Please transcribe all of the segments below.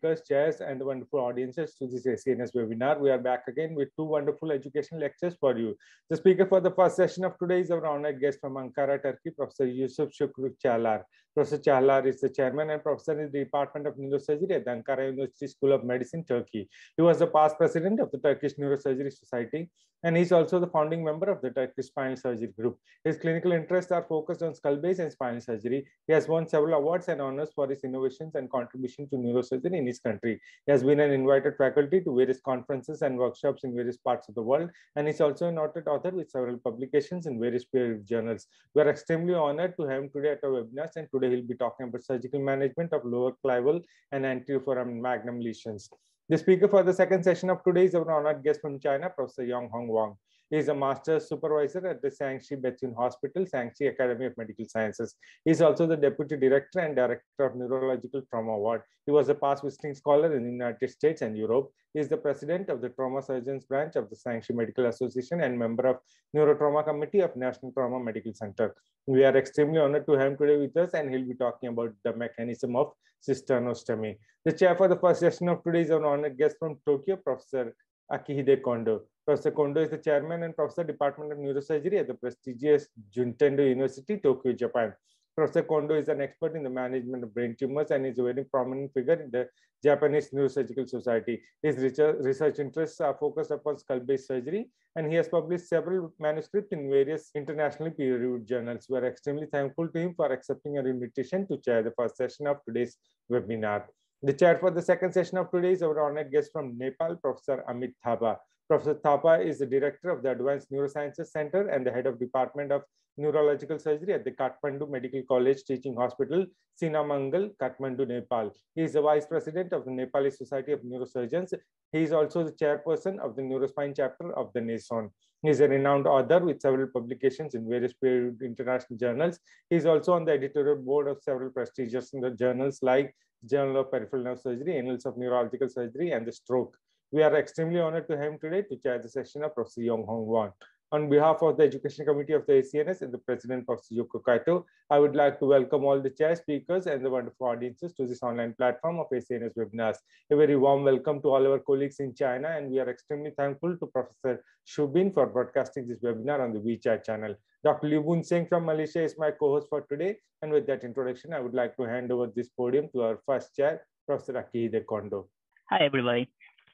speakers, chairs, and the wonderful audiences to this ACNS webinar. We are back again with two wonderful education lectures for you. The speaker for the first session of today is our honored guest from Ankara, Turkey, Professor Yusuf Shukru Çağlar. Professor Çağlar is the chairman and professor in the Department of Neurosurgery at the Ankara University School of Medicine, Turkey. He was the past president of the Turkish Neurosurgery Society, and he's also the founding member of the Turkish Spinal Surgery Group. His clinical interests are focused on skull base and spinal surgery. He has won several awards and honors for his innovations and contribution to neurosurgery in his country. He has been an invited faculty to various conferences and workshops in various parts of the world, and he's also a noted author with several publications in various peer journals. We are extremely honored to have him today at our webinars, and he'll be talking about surgical management of lower clival and anterior foramen magnum lesions. The speaker for the second session of today is our honored guest from China, Professor Yong Hong Wang. He is a master's supervisor at the Shaanxi Bethune Hospital, Shaanxi Academy of Medical Sciences. He is also the deputy director and director of Neurological Trauma Ward. He was a past visiting scholar in the United States and Europe. He is the president of the Trauma Surgeons Branch of the Shaanxi Medical Association and member of Neurotrauma Committee of National Trauma Medical Center. We are extremely honored to have him today with us, and he'll be talking about the mechanism of cisternostomy. The chair for the first session of today is our honored guest from Tokyo, Professor Akihide Kondo. Professor Kondo is the chairman and professor Department of Neurosurgery at the prestigious Juntendo University, Tokyo, Japan. Professor Kondo is an expert in the management of brain tumors and is a very prominent figure in the Japanese Neurosurgical Society. His research interests are focused upon skull base surgery, and he has published several manuscripts in various internationally peer-reviewed journals. We are extremely thankful to him for accepting our invitation to chair the first session of today's webinar. The chair for the second session of today is our honored guest from Nepal, Professor Amit Thapa. Professor Thapa is the director of the Advanced Neurosciences Center and the head of Department of Neurological Surgery at the Kathmandu Medical College Teaching Hospital, Sinamangal, Kathmandu, Nepal. He is the vice president of the Nepali Society of Neurosurgeons. He is also the chairperson of the Neurospine chapter of the NASON. He is a renowned author with several publications in various international journals. He is also on the editorial board of several prestigious journals like Journal of Peripheral Nerve Surgery, Annals of Neurological Surgery, and the Stroke. We are extremely honored to have him today to chair the session of Professor Yong Hong Wang. On behalf of the Education Committee of the ACNS and the President, Professor Yoko Kato, I would like to welcome all the chair speakers and the wonderful audiences to this online platform of ACNS webinars. A very warm welcome to all our colleagues in China, and we are extremely thankful to Professor Shubin for broadcasting this webinar on the WeChat channel. Dr. Liu Boon Singh from Malaysia is my co-host for today. And with that introduction, I would like to hand over this podium to our first chair, Professor Akihide Kondo. Hi, everybody.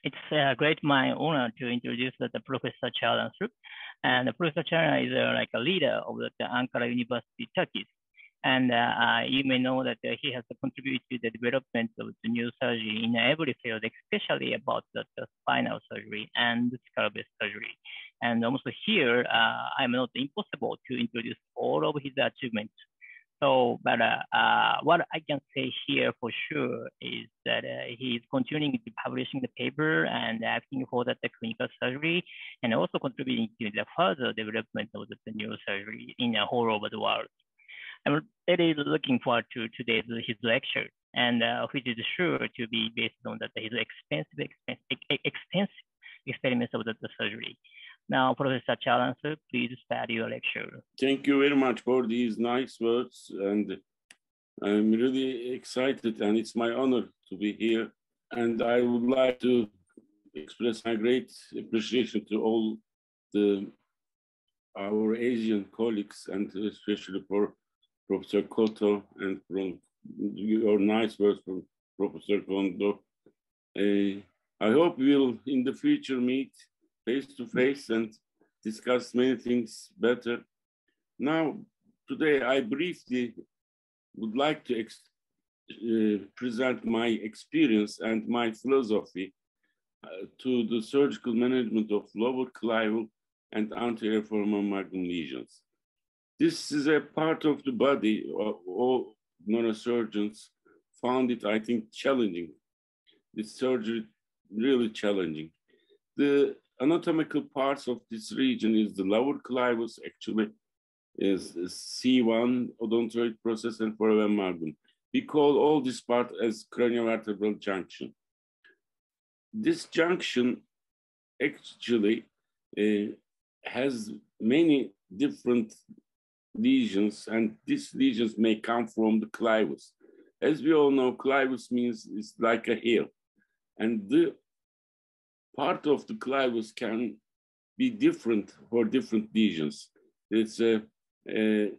It's a great my honor to introduce the, Professor Charles and Professor Chara is uh, like a leader of the, Ankara University, Turkey. And uh, uh, you may know that uh, he has contributed to the development of the new surgery in every field, especially about the, the spinal surgery and skull base surgery. And also here, uh, I'm not impossible to introduce all of his achievements so, but uh, uh, what I can say here for sure is that uh, he's continuing to publishing the paper and acting for the clinical surgery and also contributing to the further development of the neurosurgery in the whole over the world. I'm really looking forward to today's his lecture and uh, which is sure to be based on that his expensive, expensive, extensive experiments of the, the surgery. Now, Professor Chalansu, please start your lecture. Thank you very much for these nice words. And I'm really excited and it's my honor to be here. And I would like to express my great appreciation to all the our Asian colleagues and especially for Professor Koto and from your nice words from Professor Kondo. Uh, I hope we'll in the future meet face to face and discuss many things better. Now, today I briefly would like to uh, present my experience and my philosophy uh, to the surgical management of lower clival and anterior foramen magnum lesions. This is a part of the body all neurosurgeons found it, I think, challenging. This surgery really challenging. The anatomical parts of this region is the lower clivus actually is, C1 odontoid process and foramen magnum. We call all this part as craniovertebral junction. This junction actually uh, has many different lesions and these lesions may come from the clivus. as we all know, clivus means it's like a hill. And the part of the clivus can be different for different lesions. It's a, uh,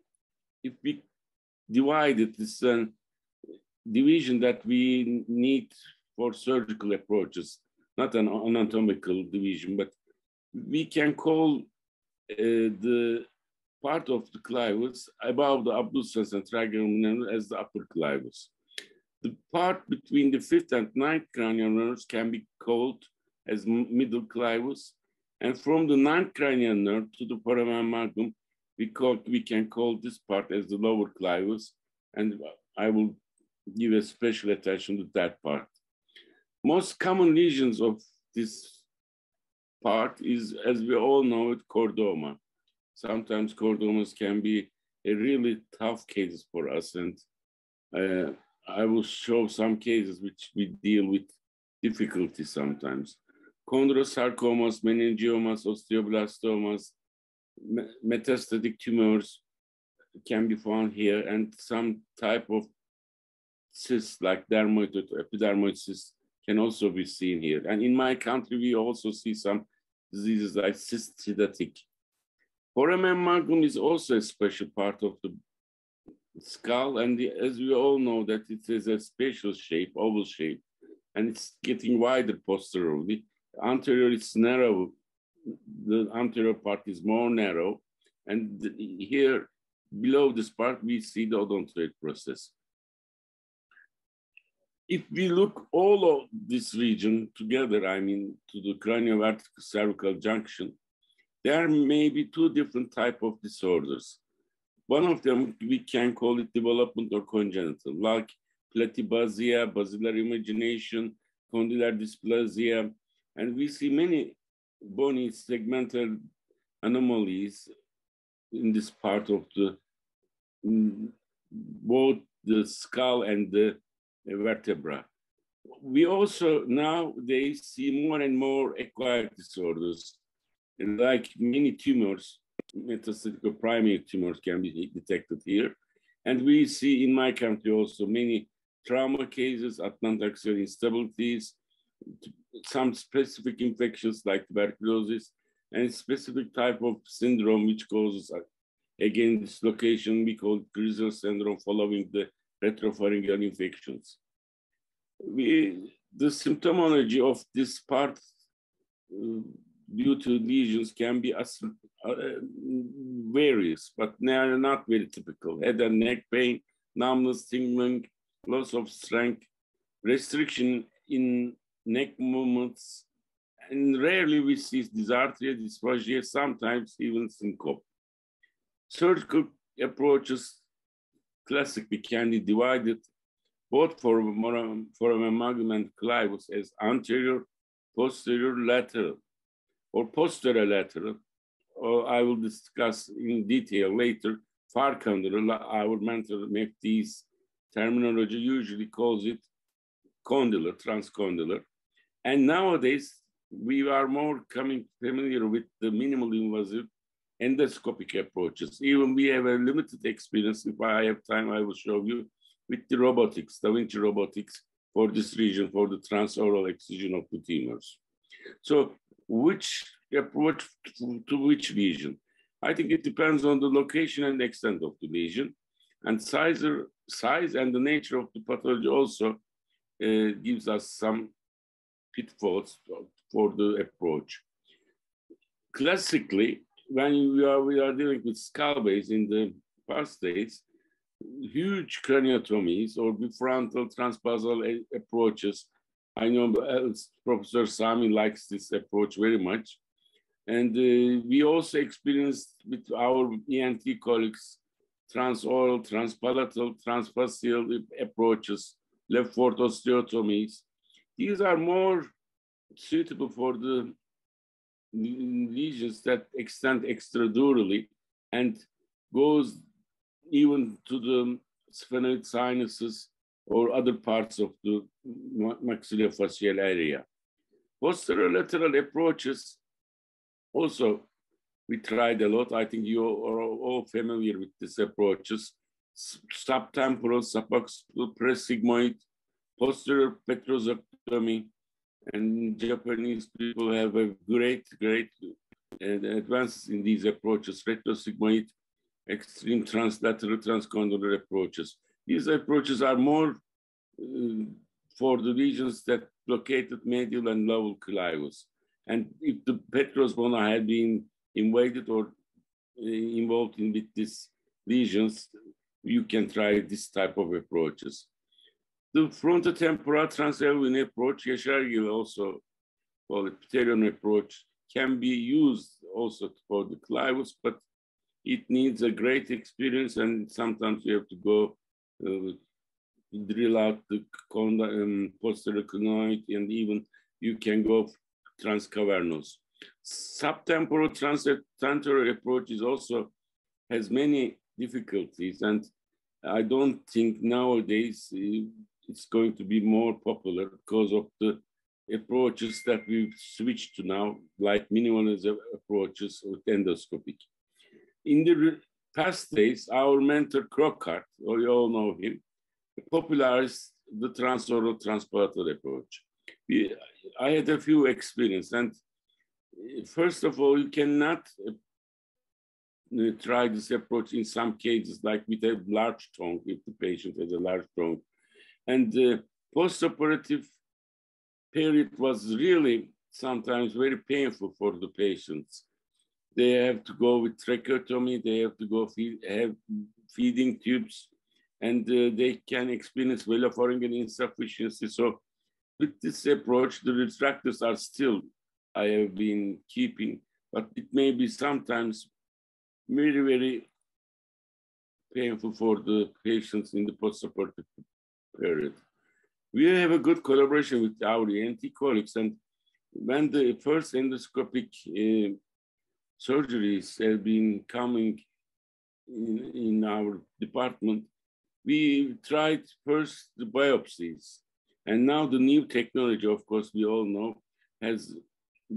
if we divide it, it's a division that we need for surgical approaches, not an anatomical division, but we can call uh, the part of the clivus above the abducens and trigeminal as the upper clivus. The part between the fifth and ninth cranial nerves can be called as middle clivus. And from the ninth cranial nerve to the foramen magnum, we, call, we can call this part as the lower clivus. And I will give a special attention to that part. Most common lesions of this part is, as we all know it, chordoma. Sometimes chordomas can be a really tough case for us. And uh, I will show some cases which we deal with difficulty sometimes. Chondrosarcomas, meningiomas, osteoblastomas, metastatic tumors can be found here, and some type of cysts like dermoid or epidermoid cysts can also be seen here. And in my country, we also see some diseases like cystitic. Foramen magnum is also a special part of the skull, and the, as we all know that it is a special shape, oval shape, and it's getting wider posteriorly. Anterior is narrow, the anterior part is more narrow, and here below this part we see the odontoid process. If we look all of this region together, I mean to the craniovertebral cervical junction, there may be two different type of disorders. One of them, we can call it development or congenital, like platybasia, basilar invagination, condylar dysplasia, and we see many bony segmental anomalies in this part of the both the skull and the vertebra. We also nowadays see more and more acquired disorders, like many tumors metastatic primary tumors can be detected here. And we see in my country also many trauma cases, atlantoaxial instabilities, some specific infections like tuberculosis, and specific type of syndrome which causes, uh, again, dislocation, we call Grisel syndrome following the retropharyngeal infections. We, the symptomology of this part uh, due to lesions can be as, uh, various, but they are not very typical. Head and neck pain, numbness, tingling, loss of strength, restriction in neck movements, and rarely we see dysarthria, dysphagia, sometimes even syncope. Surgical approaches classically can be divided both for foramen magnum and clivus as anterior, posterior, lateral or posterolateral, or oh, I will discuss in detail later, far condylar, our mentor Mefty's terminology usually calls it condylar, transcondylar. And nowadays, we are more coming familiar with the minimal invasive endoscopic approaches. Even we have a limited experience, if I have time, I will show you, with the robotics, Da Vinci robotics for this region, for the transoral excision of the tumors. So which approach to which lesion? I think it depends on the location and extent of the lesion. And size, size and the nature of the pathology also uh, gives us some pitfalls for the approach. Classically, when we are, we are dealing with skull base in the past days, huge craniotomies or bifrontal transbasal approaches I know uh, Professor Samii likes this approach very much. And uh, we also experienced with our ENT colleagues transoral, transpalatal, transfacial approaches, Le Fort osteotomies. These are more suitable for the lesions that extend extradurally and goes even to the sphenoid sinuses or other parts of the maxillofacial area. Posterolateral approaches also we tried a lot. I think you are all familiar with these approaches. subtemporal, suboccipital, presigmoid, posterior petrosectomy, and Japanese people have a great, great advances in these approaches, retrosigmoid, extreme translateral transcondylar approaches. These approaches are more uh, for the regions that located medial and lower clivus. And if the petrous bone had been invaded or uh, involved in with these lesions, you can try this type of approaches. The frontotemporal transsylvian approach, Yaşargil also called it pterion approach, can be used also for the clivus, but it needs a great experience and sometimes you have to go uh, drill out the um, posterior clinoid and even you can go transcavernous. Subtemporal transtentorial approach is also has many difficulties and I don't think nowadays uh, it's going to be more popular because of the approaches that we've switched to now, like minimalism approaches with endoscopic. In the past days, our mentor Crockard, you all know him, popularized the transoral transpalatal approach. We, I had a few experience, and first of all, you cannot uh, try this approach in some cases, like with a large tongue, if the patient has a large tongue. And the postoperative period was really sometimes very painful for the patients. They have to go with tracheotomy, they have to go feed, have feeding tubes, and uh, they can experience velopharyngeal insufficiency. So with this approach, the retractors are still, I have been keeping, but it may be sometimes very, very painful for the patients in the postoperative period. We have a good collaboration with our ENT colleagues, and when the first endoscopic uh, surgeries have been coming in, in our department, we tried first the biopsies. And now the new technology, of course, we all know, has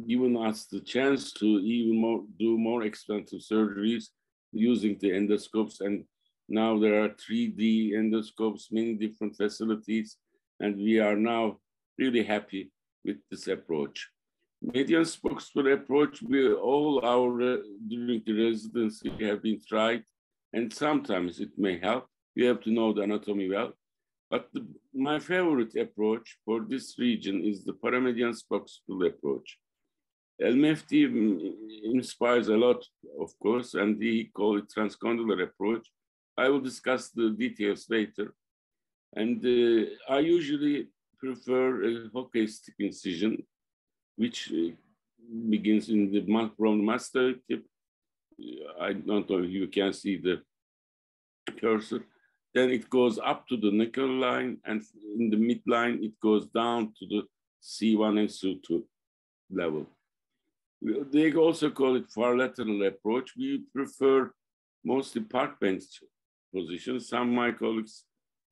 given us the chance to even more, do more expensive surgeries using the endoscopes. And now there are 3D endoscopes, many different facilities, and we are now really happy with this approach. Median suboccipital approach, we all our, uh, during the residency have been tried, and sometimes it may help. You have to know the anatomy well. But the, my favorite approach for this region is the paramedian suboccipital approach. El-Mefty inspires a lot, of course, and he called it transcondylar approach. I will discuss the details later. And uh, I usually prefer a hockey stick incision, which uh, begins in the from the mastoid tip. I don't know if you can see the cursor. Then it goes up to the nuchal line, and in the midline, it goes down to the C1 and C2 level. They also call it far lateral approach. We prefer mostly park bench position. Some of my colleagues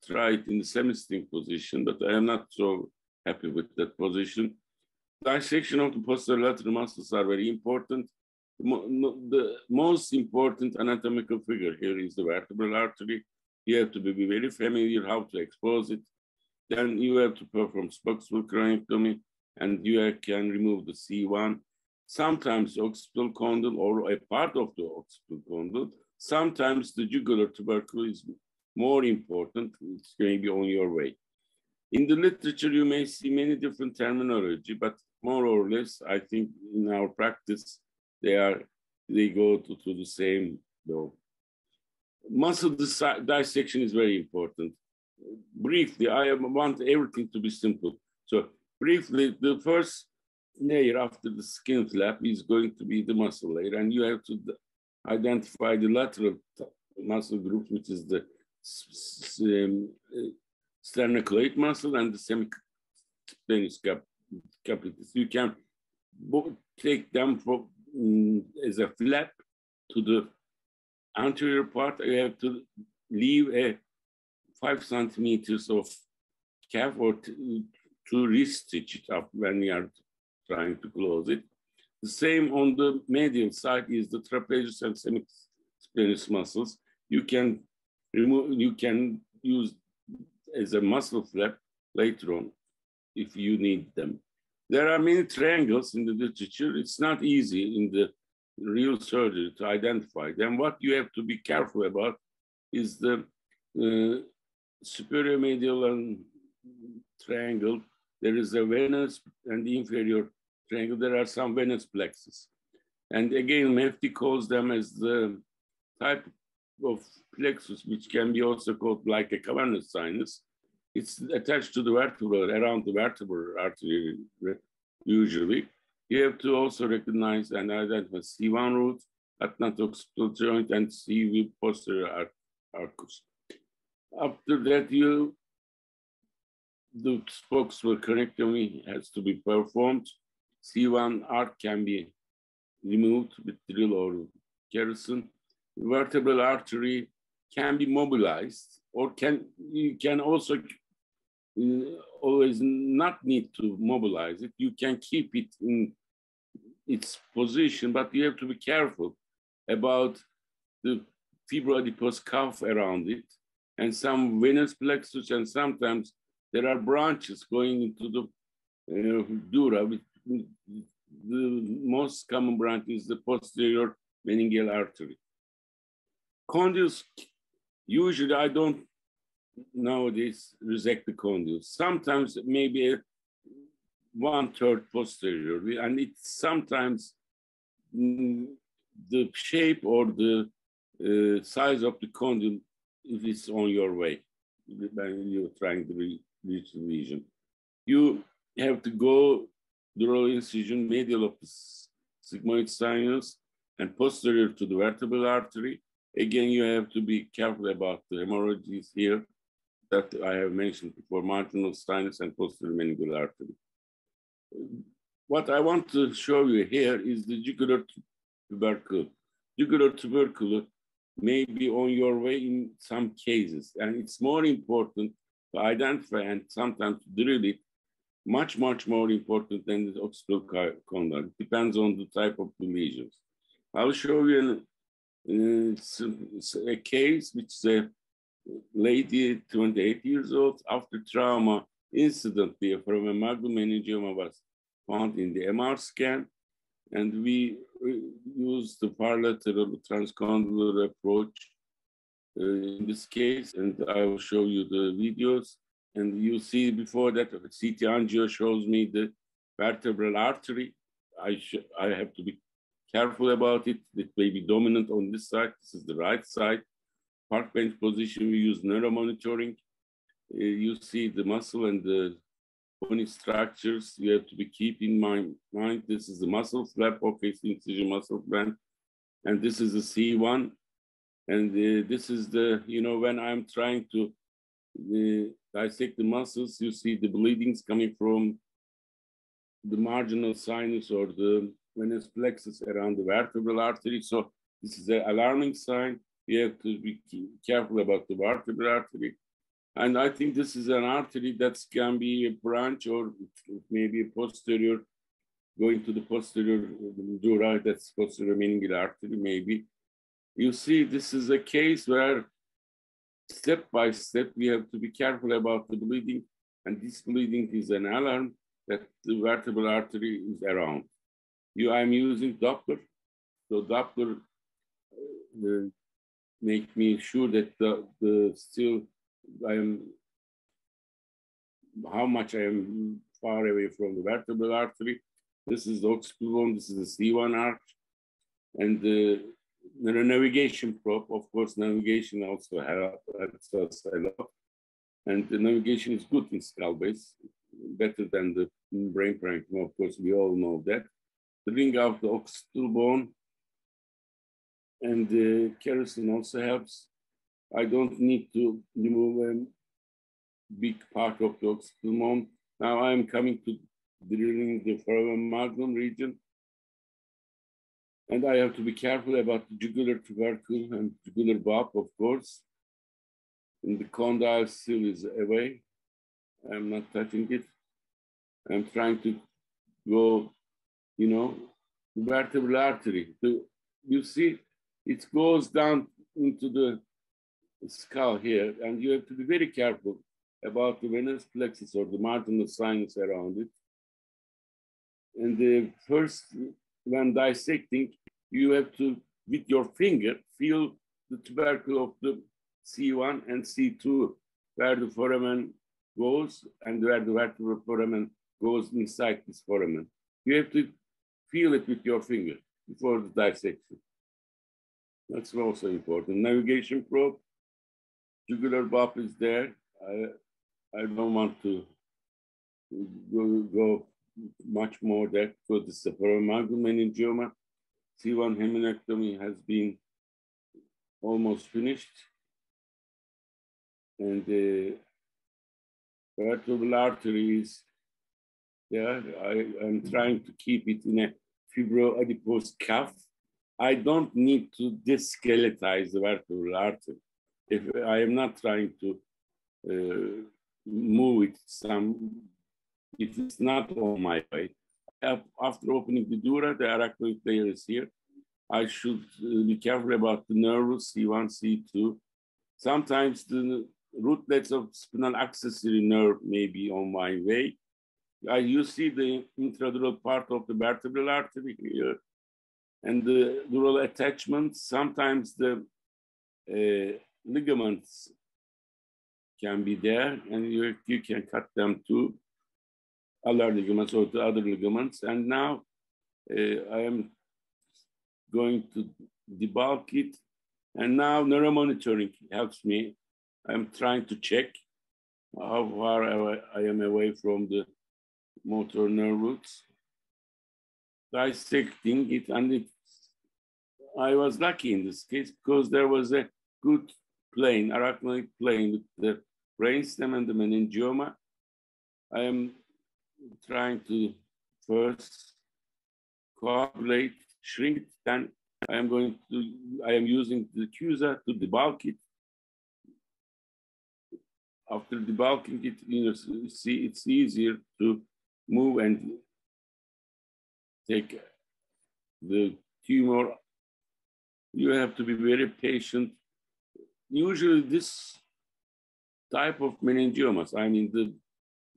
it in the semi-sitting position, but I am not so happy with that position. Dissection of the posterolateral muscles are very important. The most important anatomical figure here is the vertebral artery. You have to be very familiar how to expose it. Then you have to perform suboccipital craniotomy and you can remove the C1 sometimes occipital condyle or a part of the occipital condyle. Sometimes the jugular tubercle is more important. It's going to be on your way. In the literature, you may see many different terminology, but more or less, I think in our practice, they are they go to, to the same though. Muscle dissection is very important. Briefly, I want everything to be simple. So briefly, the first layer after the skin flap is going to be the muscle layer, and you have to identify the lateral muscle groups, which is the um, muscle and the semicutaneous cap. You can take them for, um, as a flap to the anterior part. You have to leave a five centimeters of calf or to, to restitch it up when you are trying to close it. The same on the medial side is the trapezius and semicutaneous muscles. You can remove, you can use as a muscle flap later on if you need them. There are many triangles in the literature. It's not easy in the real surgery to identify them. What you have to be careful about is the uh, superior medial and triangle. There is a venous and the inferior triangle. There are some venous plexus. And again, Mefty calls them as the type of plexus, which can be also called like a cavernous sinus. It's attached to the vertebra, around the vertebral artery usually. You have to also recognize and identify C1 root, atlanto-occipital joint, and CV posterior arcus. After that, you the spokes for connectomy has to be performed. C1 arc can be removed with drill or kerrison. Vertebral artery can be mobilized or can you can also uh, always not need to mobilize it. You can keep it in its position, but you have to be careful about the fibroadipose cuff around it and some venous plexus, and sometimes there are branches going into the uh, dura. The most common branch is the posterior meningeal artery. Condyles, usually I don't nowadays resect the condyles. Sometimes maybe one third posterior, and it's sometimes mm, the shape or the uh, size of the condyle if it's on your way when you're trying to reach the lesion. You have to go dural incision medial of the sigmoid sinus and posterior to the vertebral artery. Again, you have to be careful about the hemorrhages here that I have mentioned before, marginal sinus and posterior meningeal artery. What I want to show you here is the jugular tubercle. Jugular tubercle may be on your way in some cases, and it's more important to identify and sometimes drill it, much, much more important than the condyle. It depends on the type of lesions. I'll show you an, uh, a case which is a lady, 28 years old, after trauma, incidentally foramen magnum meningioma was found in the MR scan. And we used the bilateral transcondylar approach uh, in this case. And I will show you the videos. And you see before that CT angio shows me the vertebral artery. I, I have to be careful about it. It may be dominant on this side. This is the right side. Park bench position, we use neuromonitoring. Uh, you see the muscle and the bony structures you have to be keep in mind. mind. This is the muscle flap, okay, incision muscle flap. And this is the C1. And uh, this is the, you know, when I'm trying to uh, dissect the muscles, you see the bleedings coming from the marginal sinus or the venous plexus around the vertebral artery. So this is an alarming sign. You have to be careful about the vertebral artery. And I think this is an artery that can be a branch or maybe a posterior, going to the posterior dura, that's posterior meningeal artery, maybe. You see, this is a case where step by step, we have to be careful about the bleeding. And this bleeding is an alarm that the vertebral artery is around. You, I'm using Doppler. So Doppler uh, make me sure that the, the still I am how much I am far away from the vertebral artery. This is the occipital this is the C1 arch. And the, the navigation probe, of course, navigation also helps us a lot. And the navigation is good in skull base, better than the brain parenchyma. Of course, we all know that. Bring out the occipital bone, and uh, the kerrison also helps. I don't need to remove a big part of the occipital bone. Now I'm coming to drilling the foramen magnum region. And I have to be careful about the jugular tubercle and jugular bulb, of course. And the condyle still is away. I'm not touching it. I'm trying to go, you know, vertebral artery. So you see, it goes down into the skull here, and you have to be very careful about the venous plexus or the marginal sinus around it. And the first, when dissecting, you have to, with your finger, feel the tubercle of the C1 and C2, where the foramen goes and where the vertebral foramen goes inside this foramen. You have to feel it with your finger before the dissection. That's also important. Navigation probe, jugular bulb is there. I, I don't want to go, go much more there for the supramarginal meningioma C1 heminectomy has been almost finished. And the vertebral artery is there. I am trying to keep it in a fibroadipose cuff. I don't need to deskeletize the vertebral artery. If I am not trying to uh, move it some, if it's not on my way. After opening the dura, the arachnoid layer is here. I should uh, be careful about the nerves, C1, C2. Sometimes the rootlets of spinal accessory nerve may be on my way. I, you see the intradural part of the vertebral artery here and the dural attachments. Sometimes the uh, ligaments can be there and you, you can cut them to other ligaments or to other ligaments. And now uh, I am going to debulk it. And now neuromonitoring helps me. I'm trying to check how far I am away from the motor nerve roots. Dissecting it, and it, I was lucky in this case because there was a good plane, arachnoid plane with the brainstem and the meningioma. I am trying to first coagulate, shrink, then I am going to, I am using the CUSA to debulk it. After debulking it, you know, see, it's easier to move and take the tumor. You have to be very patient. Usually this type of meningiomas, I mean, the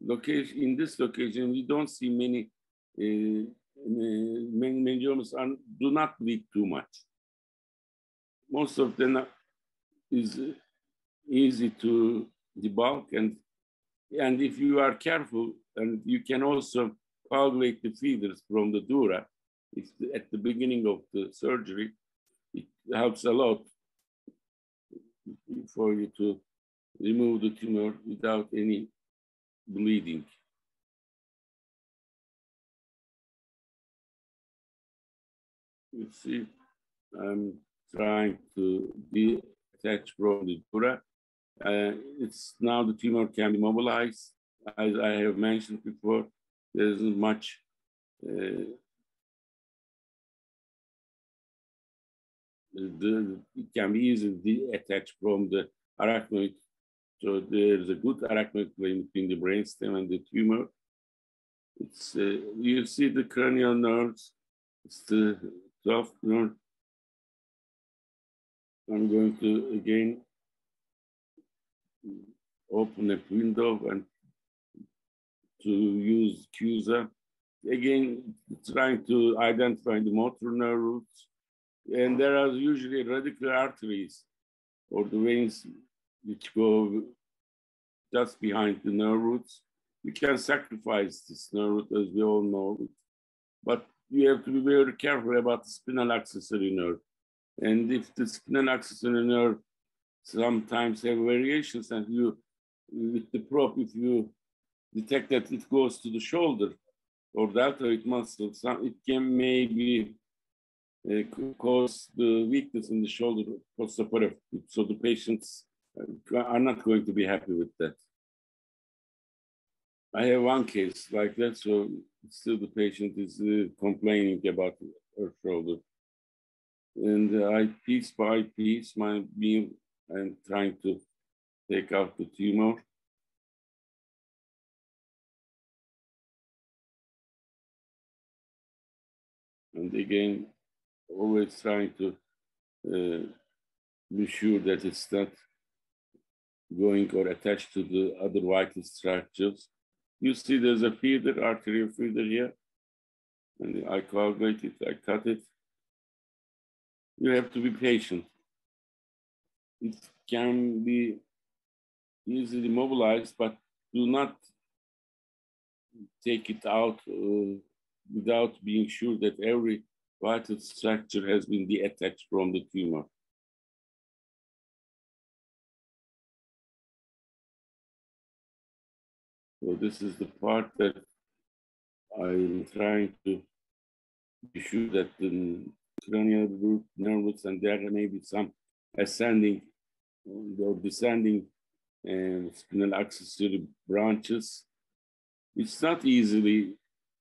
location, in this location, we don't see many uh, meningiomas and do not bleed too much. Most of them is easy to debulk and and if you are careful, and you can also coagulate the feeders from the dura, if at the beginning of the surgery, it helps a lot for you to remove the tumor without any bleeding. You see, I'm trying to detach from the dura. Uh, it's now the tumor can be mobilized. As I have mentioned before, there isn't much uh, the, it can be easily detached from the arachnoid. So there's a good arachnoid plane between the brainstem and the tumor. It's uh, you see the cranial nerves. It's the soft nerve. I'm going to again open a window and to use CUSA. Again, trying to identify the motor nerve roots. And there are usually radicular arteries or the veins which go just behind the nerve roots. You can sacrifice this nerve root, as we all know, but you have to be very careful about the spinal accessory nerve. And if the spinal accessory nerve sometimes have variations and you with the probe, if you detect that it goes to the shoulder or deltoid muscle, some, it can maybe uh, cause the weakness in the shoulder postoperative. So the patients are not going to be happy with that. I have one case like that, so still the patient is uh, complaining about her shoulder. And I piece by piece, my beam, I'm trying to take out the tumor. And again, always trying to uh, be sure that it's not going or attached to the other vital structures. You see there's a feeder, arterial feeder here. And I coagulate it, I cut it. You have to be patient. It can be easily mobilized, but do not take it out uh, without being sure that every vital structure has been detached from the tumor. So this is the part that I'm trying to be sure that the cranial root nerves and there may be some ascending or descending and spinal accessory branches. It's not easily,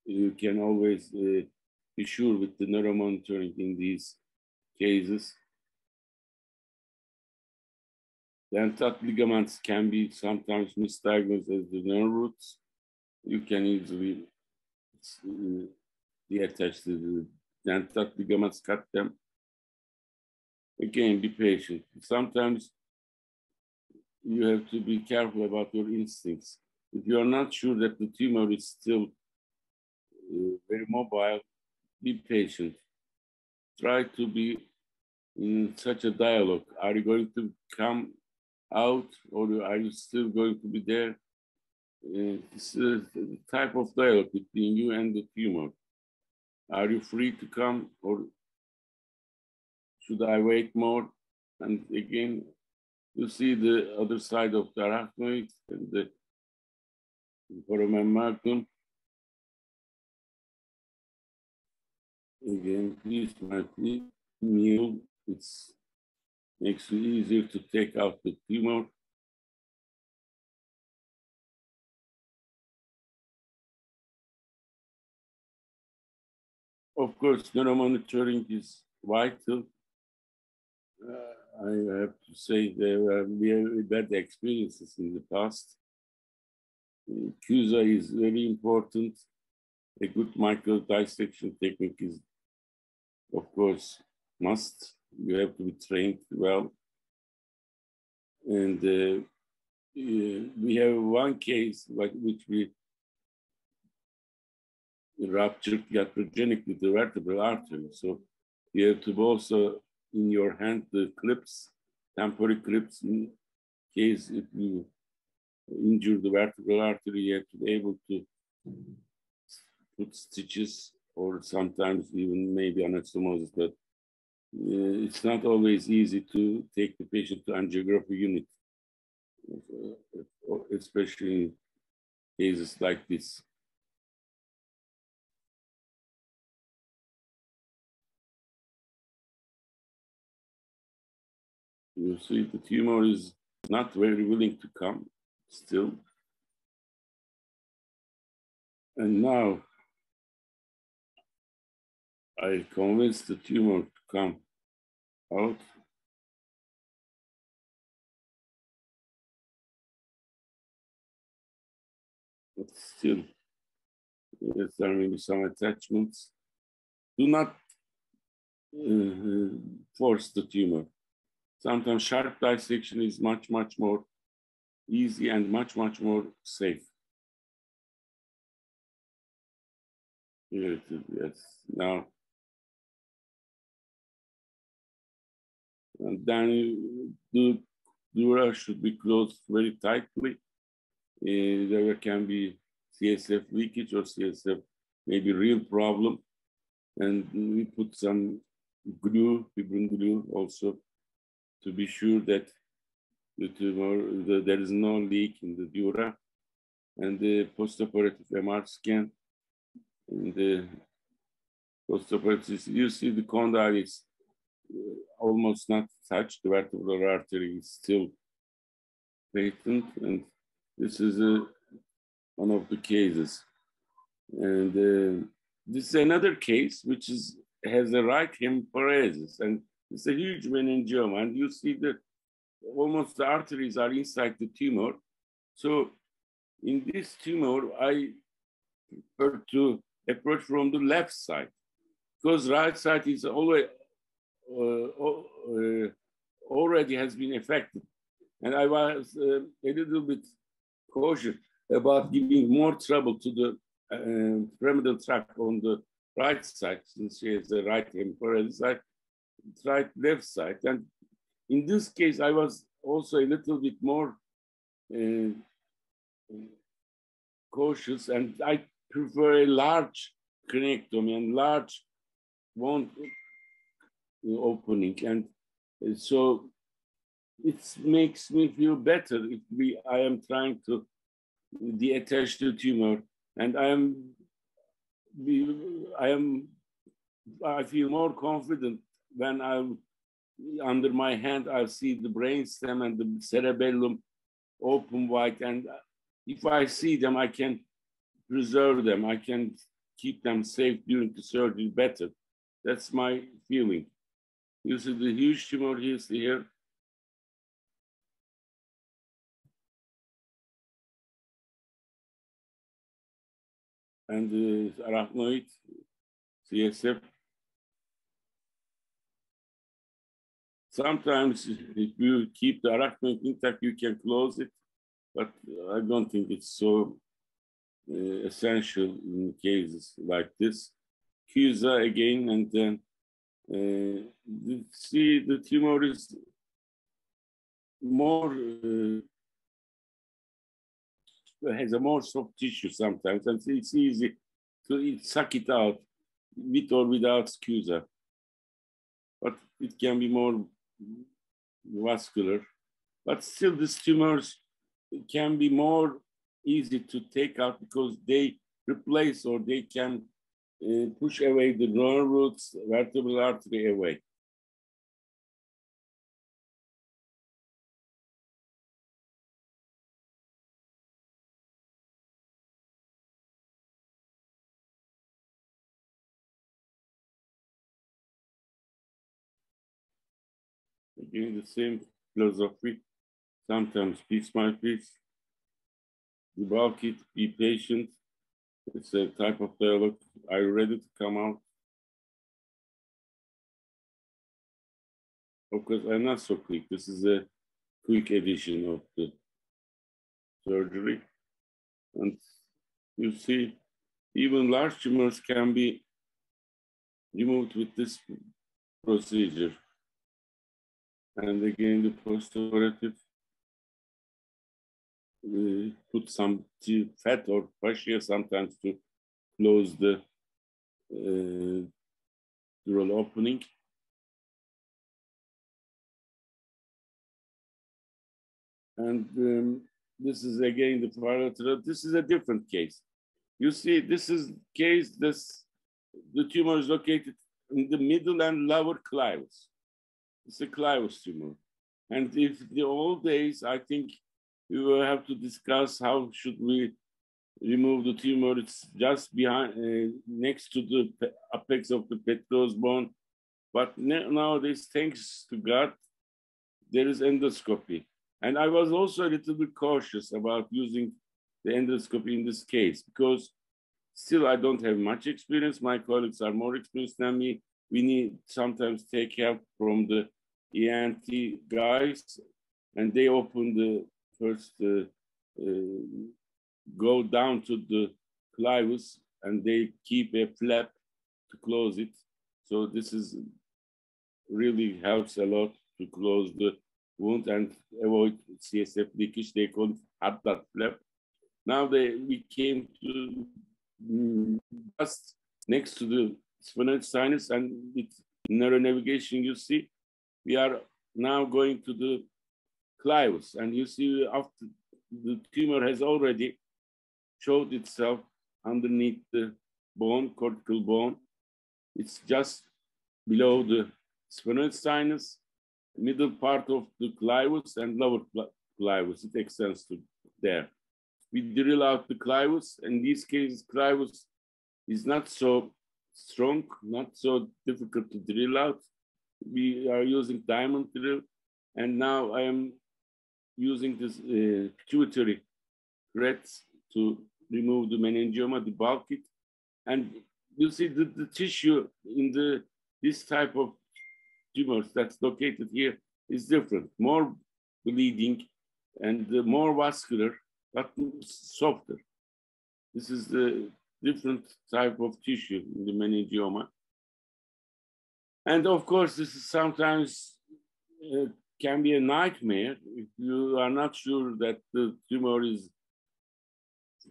you can always uh, be sure with the neuromonitoring in these cases. Dentate ligaments can be sometimes misdiagnosed as the nerve roots. You can easily uh, deattach the dentate ligaments, cut them. Again, be patient. Sometimes you have to be careful about your instincts. If you are not sure that the tumor is still uh, very mobile, be patient. Try to be in such a dialogue. Are you going to come out or are you still going to be there? Uh, this is the type of dialogue between you and the tumor. Are you free to come or should I wait more? And again, you see the other side of the arachnoid and the foramen magnum. Again, please, my kneel. It's makes it easier to take out the tumor. Of course, neuromonitoring is vital. Uh, I have to say there were very bad experiences in the past. CUSA is very important. A good micro dissection technique is, of course, must. You have to be trained well. And uh, we have one case like which we ruptured with the vertebral artery. So you have to also in your hand the clips, temporary clips in case if you injure the vertebral artery, you have to be able to put stitches or sometimes even maybe anastomosis, but uh, it's not always easy to take the patient to angiography unit, uh, especially in cases like this. You see, the tumor is not very willing to come still. And now I convinced the tumor come out. But still, there may be some attachments. Do not uh, force the tumor. Sometimes sharp dissection is much, much more easy and much, much more safe. Is, yes. Now, and then the dura should be closed very tightly. Uh, there can be CSF leakage or CSF maybe real problem. And we put some glue, fibrin glue also to be sure that the tumor, the, there is no leak in the dura and the postoperative MR scan and the postoperative, you see the condyle is almost not touched, the vertebral artery is still patent and this is a, uh, one of the cases. And uh, this is another case which is has a right hemiparesis and it's a huge meningioma, and you see that almost the arteries are inside the tumor. So in this tumor, I prefer to approach from the left side because right side is always already has been affected And I was uh, a little bit cautious about giving more trouble to the uh, pyramidal tract on the right side, since she has the right temporal side, right left side. And in this case, I was also a little bit more uh, cautious, and I prefer a large craniectomy and large wound opening. And so it makes me feel better if we, I am trying to detach the tumor and I am, I am, I feel more confident when I'm under my hand, I see the brainstem and the cerebellum open wide. And if I see them, I can preserve them. I can keep them safe during the surgery better. That's my feeling. You see the huge tumor is here. And the arachnoid, CSF. Sometimes if you keep the arachnoid intact, you can close it, but I don't think it's so uh, essential in cases like this. CUSA again, and then uh, the, see the tumor is more uh, has a more soft tissue sometimes, and it's easy to suck it out with or without CUSA. But it can be more vascular. But still, these tumors can be more easy to take out because they replace or they can uh, Uh, push away the nerve roots, vertebral artery away. Again, the same philosophy. Sometimes piece by piece. Debulk it, be patient, it's a type of dialogue. Are you ready to come out? Of course, I'm not so quick. This is a quick edition of the surgery. And you see, even large tumors can be removed with this procedure. And again, the postoperative we put some fat or fascia sometimes to close the uh, dural opening. And um, this is again the bilateral. This is a different case. You see, this is case, this the tumor is located in the middle and lower clivus. It's a clivus tumor. And if the old days, I think we will have to discuss how should we remove the tumor. It's just behind, uh, next to the apex of the petrous bone. But nowadays, thanks to God, there is endoscopy. And I was also a little bit cautious about using the endoscopy in this case because still I don't have much experience. My colleagues are more experienced than me. We need sometimes take help from the ENT guys, and they open the first uh, uh, go down to the clivus and they keep a flap to close it. So this is really helps a lot to close the wound and avoid CSF leakage. They call it Haddad flap. Now they we came to mm, just next to the sphenoid sinus and with neuronavigation, you see, we are now going to the clivus. And you see after the tumor has already showed itself underneath the bone, cortical bone. It's just below the sphenoid sinus, middle part of the clivus and lower clivus. It extends to there. We drill out the clivus. In these cases, clivus is not so strong, not so difficult to drill out. We are using diamond drill. And now I am using this uh, pituitary threads to remove the meningioma, debulk it. And you see the, the tissue in the this type of tumors that's located here is different, more bleeding, and more vascular, but softer. This is the different type of tissue in the meningioma. And of course, this is sometimes uh, can be a nightmare if you are not sure that the tumor is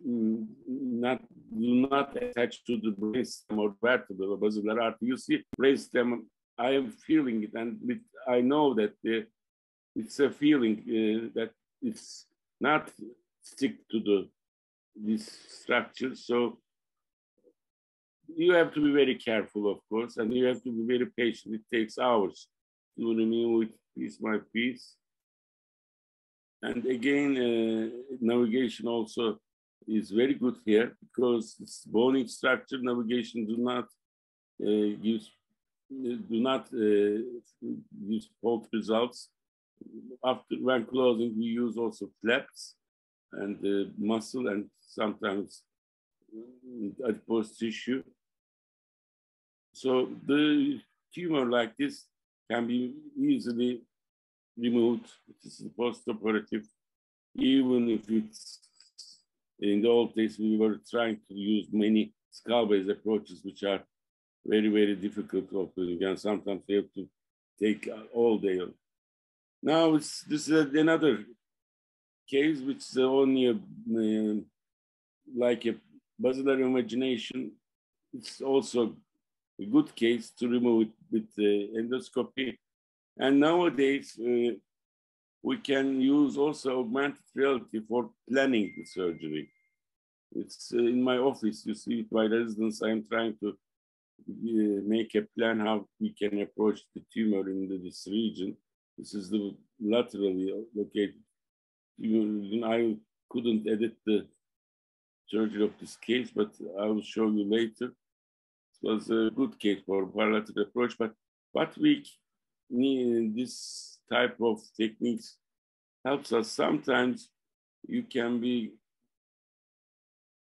not do not attach to the brainstem or vertebral basilar artery. You see brainstem, I am feeling it, and with, I know that the, it's a feeling uh, that it's not stick to the this structure. So you have to be very careful, of course, and you have to be very patient. It takes hours you know to remove it piece by piece. And again, uh, navigation also is very good here because boning structure navigation do not uh, use do not uh, use fault results. After when closing, we use also flaps and uh, muscle and sometimes adipose tissue. So the tumor like this can be easily removed. This is post-operative, even if it's in the old days we were trying to use many skull-base approaches, which are very, very difficult to open and sometimes we have to take all day. Now it's this is another case which is only a, uh, like a basilar invagination. It's also a good case to remove it with uh, endoscopy. And nowadays, uh, we can use also augmented reality for planning the surgery. It's uh, in my office, you see, my residence, I'm trying to uh, make a plan how we can approach the tumor in this region. This is the laterally located. I couldn't edit the surgery of this case, but I will show you later It was a good case for bilateral approach, but what we need this type of techniques helps us. Sometimes you can be,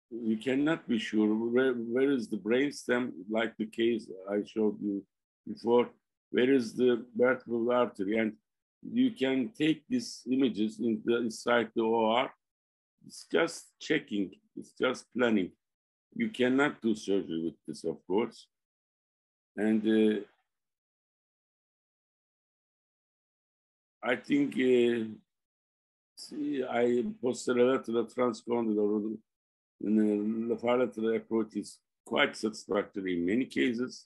you cannot be sure where, where is the brainstem, like the case I showed you before, where is the vertebral artery, and you can take these images in the, inside the OR. It's just checking, it's just planning you cannot do surgery with this, of course. And uh, I think uh, see, I posterolateral transcondylar the lateral approach is quite satisfactory in many cases.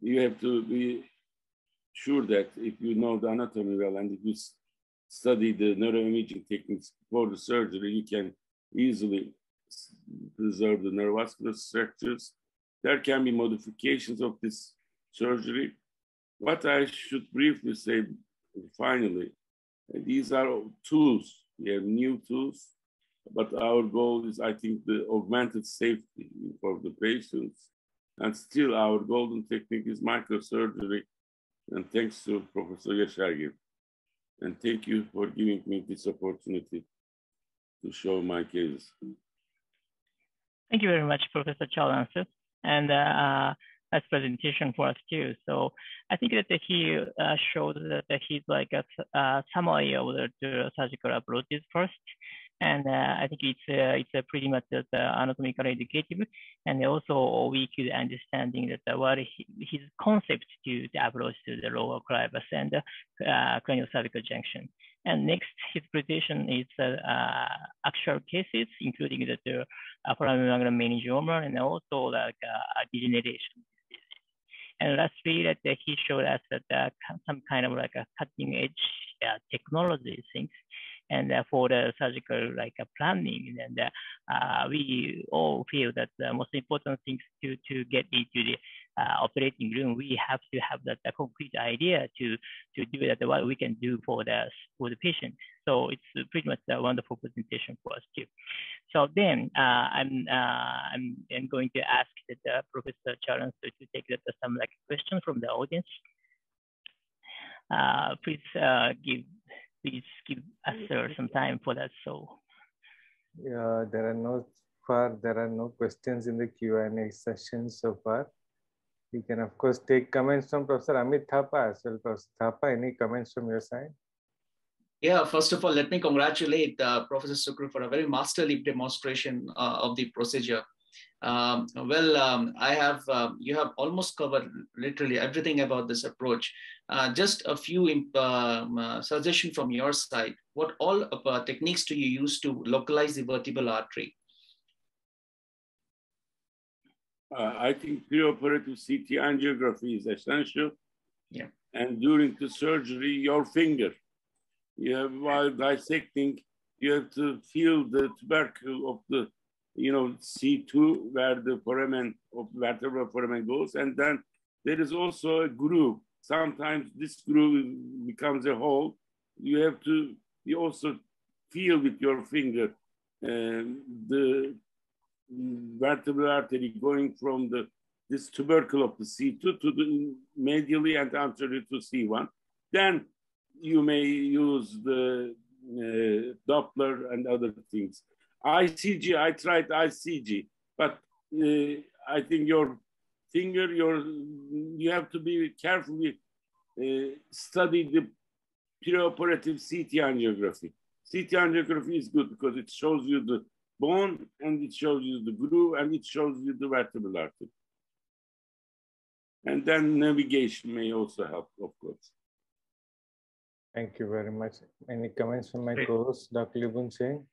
You have to be sure that if you know the anatomy well and if you study the neuroimaging techniques for the surgery, you can easily preserve the neurovascular structures. There can be modifications of this surgery. What I should briefly say finally, and these are tools. We have new tools, but our goal is, I think, the augmented safety for the patients. And still, our golden technique is microsurgery. And thanks to Professor Yasargil. And thank you for giving me this opportunity to show my case. Thank you very much, Professor Caglar And uh, nice presentation for us too. So I think that he uh, showed that he's like a, a summary of the, the, surgical approaches first. And uh, I think it's uh, it's pretty much uh, anatomically educative, and also we could understanding that what his concept to the approach to the lower clivus and uh, cranial cervical junction. And next, his presentation is uh, actual cases, including the, the uh, foraminal meningioma and also like uh, degeneration. And lastly, that he showed us that uh, some kind of like a cutting edge uh, technology things and uh, for the surgical like uh, planning. And uh, we all feel that the most important things to, to get into the uh, operating room, we have to have that a concrete idea to to do that what we can do for the for the patient. So it's pretty much a wonderful presentation for us too. So then uh, I'm, uh, I'm I'm going to ask that Professor Caglar to, to take that, some like questions from the audience. Uh, please uh, give please give us some time for that. So yeah, there are no far there are no questions in the Q and A session so far. You can of course take comments from Professor Amit Thapa as well. Professor Thapa, any comments from your side? Yeah, first of all, let me congratulate uh, Professor Sukru for a very masterly demonstration uh, of the procedure. Um, well, um, I have, um, you have almost covered literally everything about this approach. Uh, just a few um, uh, suggestions from your side. What all uh, techniques do you use to localize the vertebral artery? Uh, I think preoperative CT angiography is essential. Yeah. And during the surgery, your finger, you have while dissecting, you have to feel the tubercle of the, you know, C2 where the foramen of vertebral foramen goes, and then there is also a groove. Sometimes this groove becomes a hole. You have to you also feel with your finger uh, the vertebral artery going from the this tubercle of the C2 to the medially and anterior to C1. Then you may use the uh, Doppler and other things. ICG, I tried ICG, but uh, I think your finger, your you have to be carefully uh, study the preoperative CT angiography. CT angiography is good because it shows you the bone and it shows you the groove and it shows you the vertebral artery. And then navigation may also help, of course. Thank you very much. Any comments from my co-host, Dr. Libun Singh?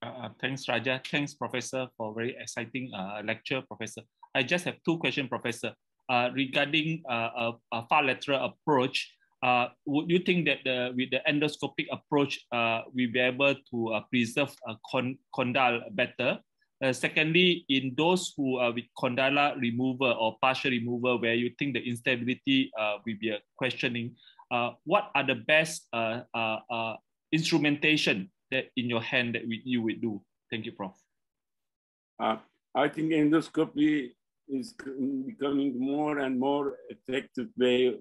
Uh, thanks, Raja. Thanks, Professor, for very exciting uh, lecture, Professor. I just have two questions, Professor. Uh, regarding uh, a, a, far lateral approach, uh, would you think that the, with the endoscopic approach, uh, we'll be able to uh, preserve a con condyle better? Uh, secondly, in those who are with condyle removal or partial removal, where you think the instability uh, will be a questioning, uh, what are the best instrumentation that in your hand that we, you would do? Thank you, Prof. I think endoscopy is becoming more and more effective way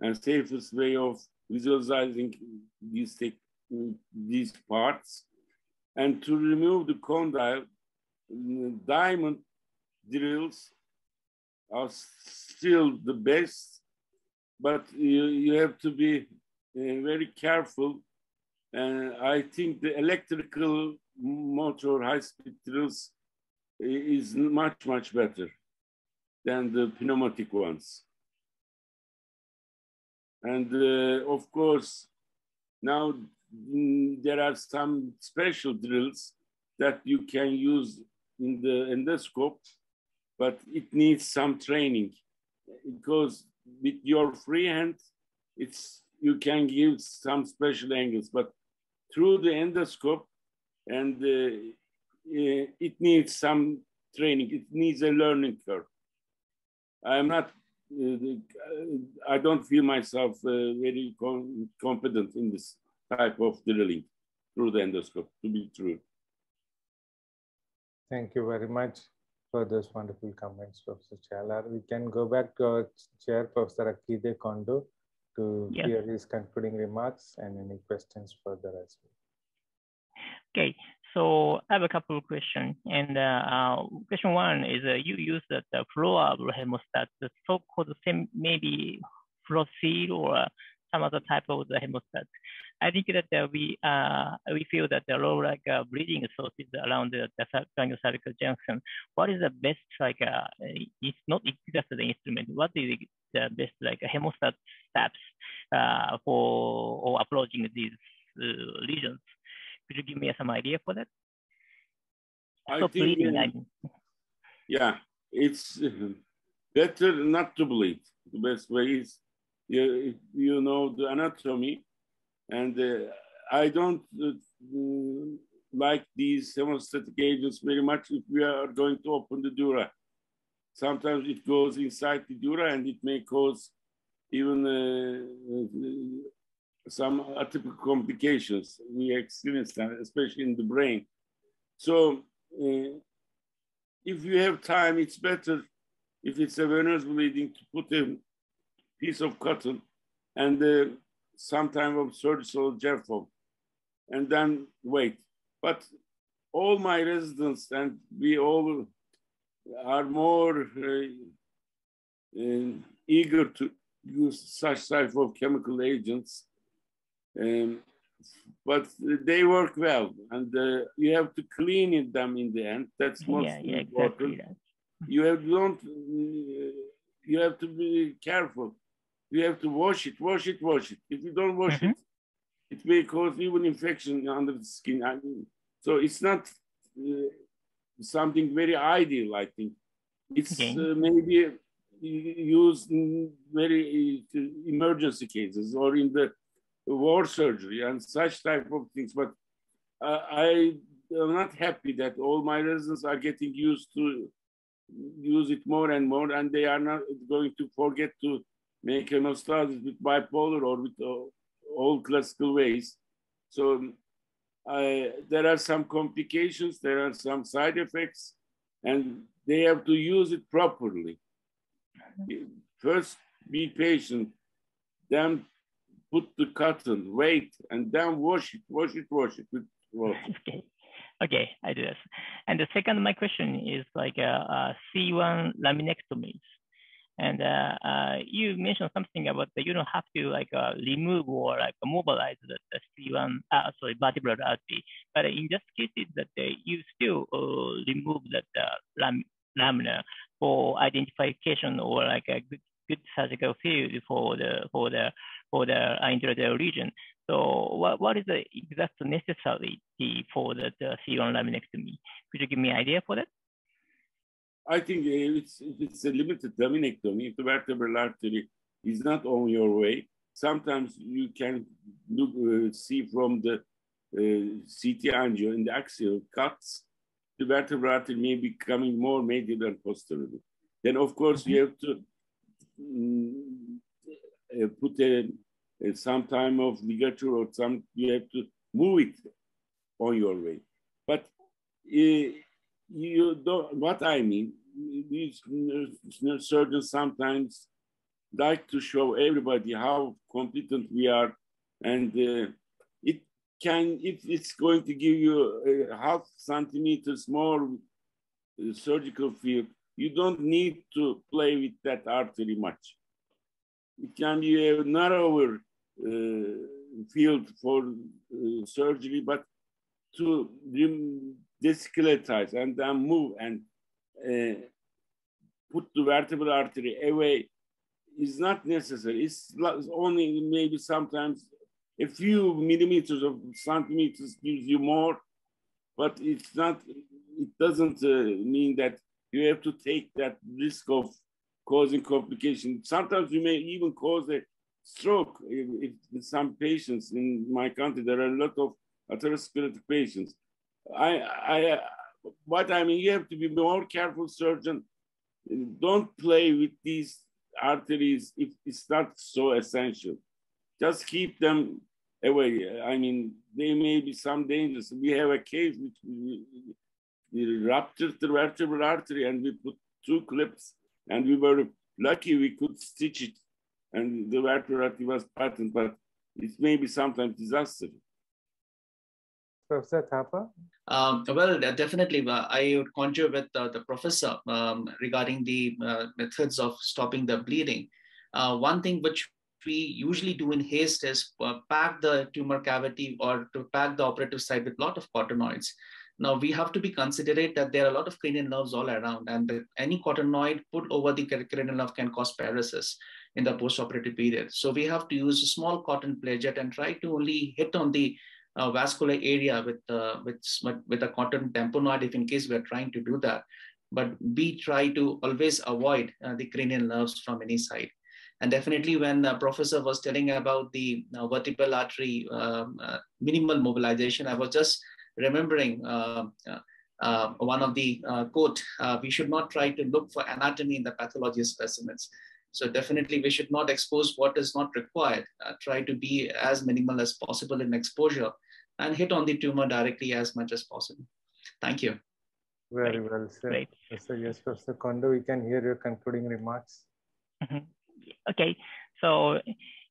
and safest way of visualizing these, these parts. And to remove the condyle, diamond drills are still the best, but you, you have to be uh, very careful. And I think the electrical motor high-speed drills is much, much better than the pneumatic ones. And uh, of course, now mm, there are some special drills that you can use in the endoscope, but it needs some training because with your free hand, it's you can give some special angles, but through the endoscope, and uh, uh it needs some training. It needs a learning curve. I'm not I don't feel myself uh, very com confident in this type of drilling through the endoscope, to be true. Thank you very much for those wonderful comments, Professor Caglar. We can go back to our chair, Professor Akihito Kondo, to yes. hear his concluding remarks and any questions further as well. Okay, so I have a couple of questions. And uh, uh, question one is uh, you use the, the flowable hemostat, the so-called same maybe flow seal or some other type of the hemostat. I think that uh, we uh, we feel that there are like uh, bleeding sources around the, the junction. What is the best like? Uh, it's not just the instrument. What is the best like hemostat steps uh, for or approaching these uh, lesions? Could you give me some idea for that? I think, bleeding, mean. yeah, it's better not to bleed. The best way is you, you know the anatomy, and uh, I don't uh, like these hemostatic agents very much if we are going to open the dura. Sometimes it goes inside the dura and it may cause even uh, some atypical complications. We experience especially in the brain. So uh, if you have time, it's better if it's a venous bleeding to put a piece of cotton and uh, some type of surgical Gelfoam and then wait. But all my residents and we all are more uh, eager to use such type of chemical agents Um, but they work well, and uh, you have to clean them in the end. That's most yeah, yeah, important. exactly. You have don't. uh, You have to be careful. You have to wash it, wash it, wash it. If you don't wash Mhm. it, it may cause even infection under the skin. I mean, so it's not uh, something very ideal. I think it's Okay. uh, maybe used in very uh, emergency cases or in the war surgery and such type of things. But uh, I am not happy that all my residents are getting used to use it more and more, and they are not going to forget to make hemostasis with bipolar or with uh, all classical ways. So I, there are some complications, there are some side effects, and they have to use it properly. First, be patient, then put the cotton, wait, and then wash it, wash it, wash it with water. Okay. Okay, I do this. And the second, my question is like uh, uh, C1 laminectomies. And uh, uh, you mentioned something about that you don't have to like uh, remove or like mobilize the, the C1, uh, sorry, vertebral artery. But in just cases that uh, you still uh, remove that lam lamina for identification or like a good, good surgical field for the for the for the uh, intradural region. So what, what is the exact necessity for the, the C1 laminectomy? Could you give me an idea for that? I think it's, it's a limited laminectomy. If the vertebral artery is not on your way, sometimes you can look, uh, see from the uh, CT angio in the axial cuts, the vertebral artery may be coming more medial than posteriorly. Then, of course, you have to mm, uh, put a, a, some time of ligature or some, you have to move it on your way. But uh, you don't, what I mean, these surgeons sometimes like to show everybody how competent we are. And uh, it can, if it's going to give you a half centimeters more uh, surgical field, you don't need to play with that artery much. It can be a narrower uh, field for uh, surgery, but to deskeletize and then move and uh, put the vertebral artery away is not necessary. It's only maybe sometimes a few millimeters of centimeters gives you more, but it's not, it doesn't uh, mean that you have to take that risk of causing complications. Sometimes you may even cause a stroke. If, some patients in my country, there are a lot of atherosclerotic patients. I, I, what I mean, you have to be more careful, surgeon. Don't play with these arteries if it's not so essential. Just keep them away. I mean, there may be some dangers. We have a case which we, we ruptured the vertebral artery and we put two clips and we were lucky we could stitch it and the vertebral artery was patent, but it may be sometimes disaster. Professor Thapa? Um, well, definitely. Uh, I would conjure with uh, the professor um, regarding the uh, methods of stopping the bleeding. Uh, one thing which we usually do in haste is uh, pack the tumor cavity or to pack the operative site with a lot of cottonoids. Now, we have to be considerate that there are a lot of cranial nerves all around, and any cottonoid put over the cranial nerve can cause paralysis in the post-operative period. So we have to use a small cotton pledget and try to only hit on the uh, vascular area with, uh, with, with a cotton tamponoid if in case we're trying to do that. But we try to always avoid uh, the cranial nerves from any side. And definitely when the professor was telling about the uh, vertebral artery um, uh, minimal mobilization, I was just remembering uh, one of the quote, we should not try to look for anatomy in the pathology specimens. So definitely we should not expose what is not required. Uh, try to be as minimal as possible in exposure and hit on the tumor directly as much as possible. Thank you. Very well said. Great. So yes, Professor Kondo, we can hear your concluding remarks. Mm -hmm. Okay, so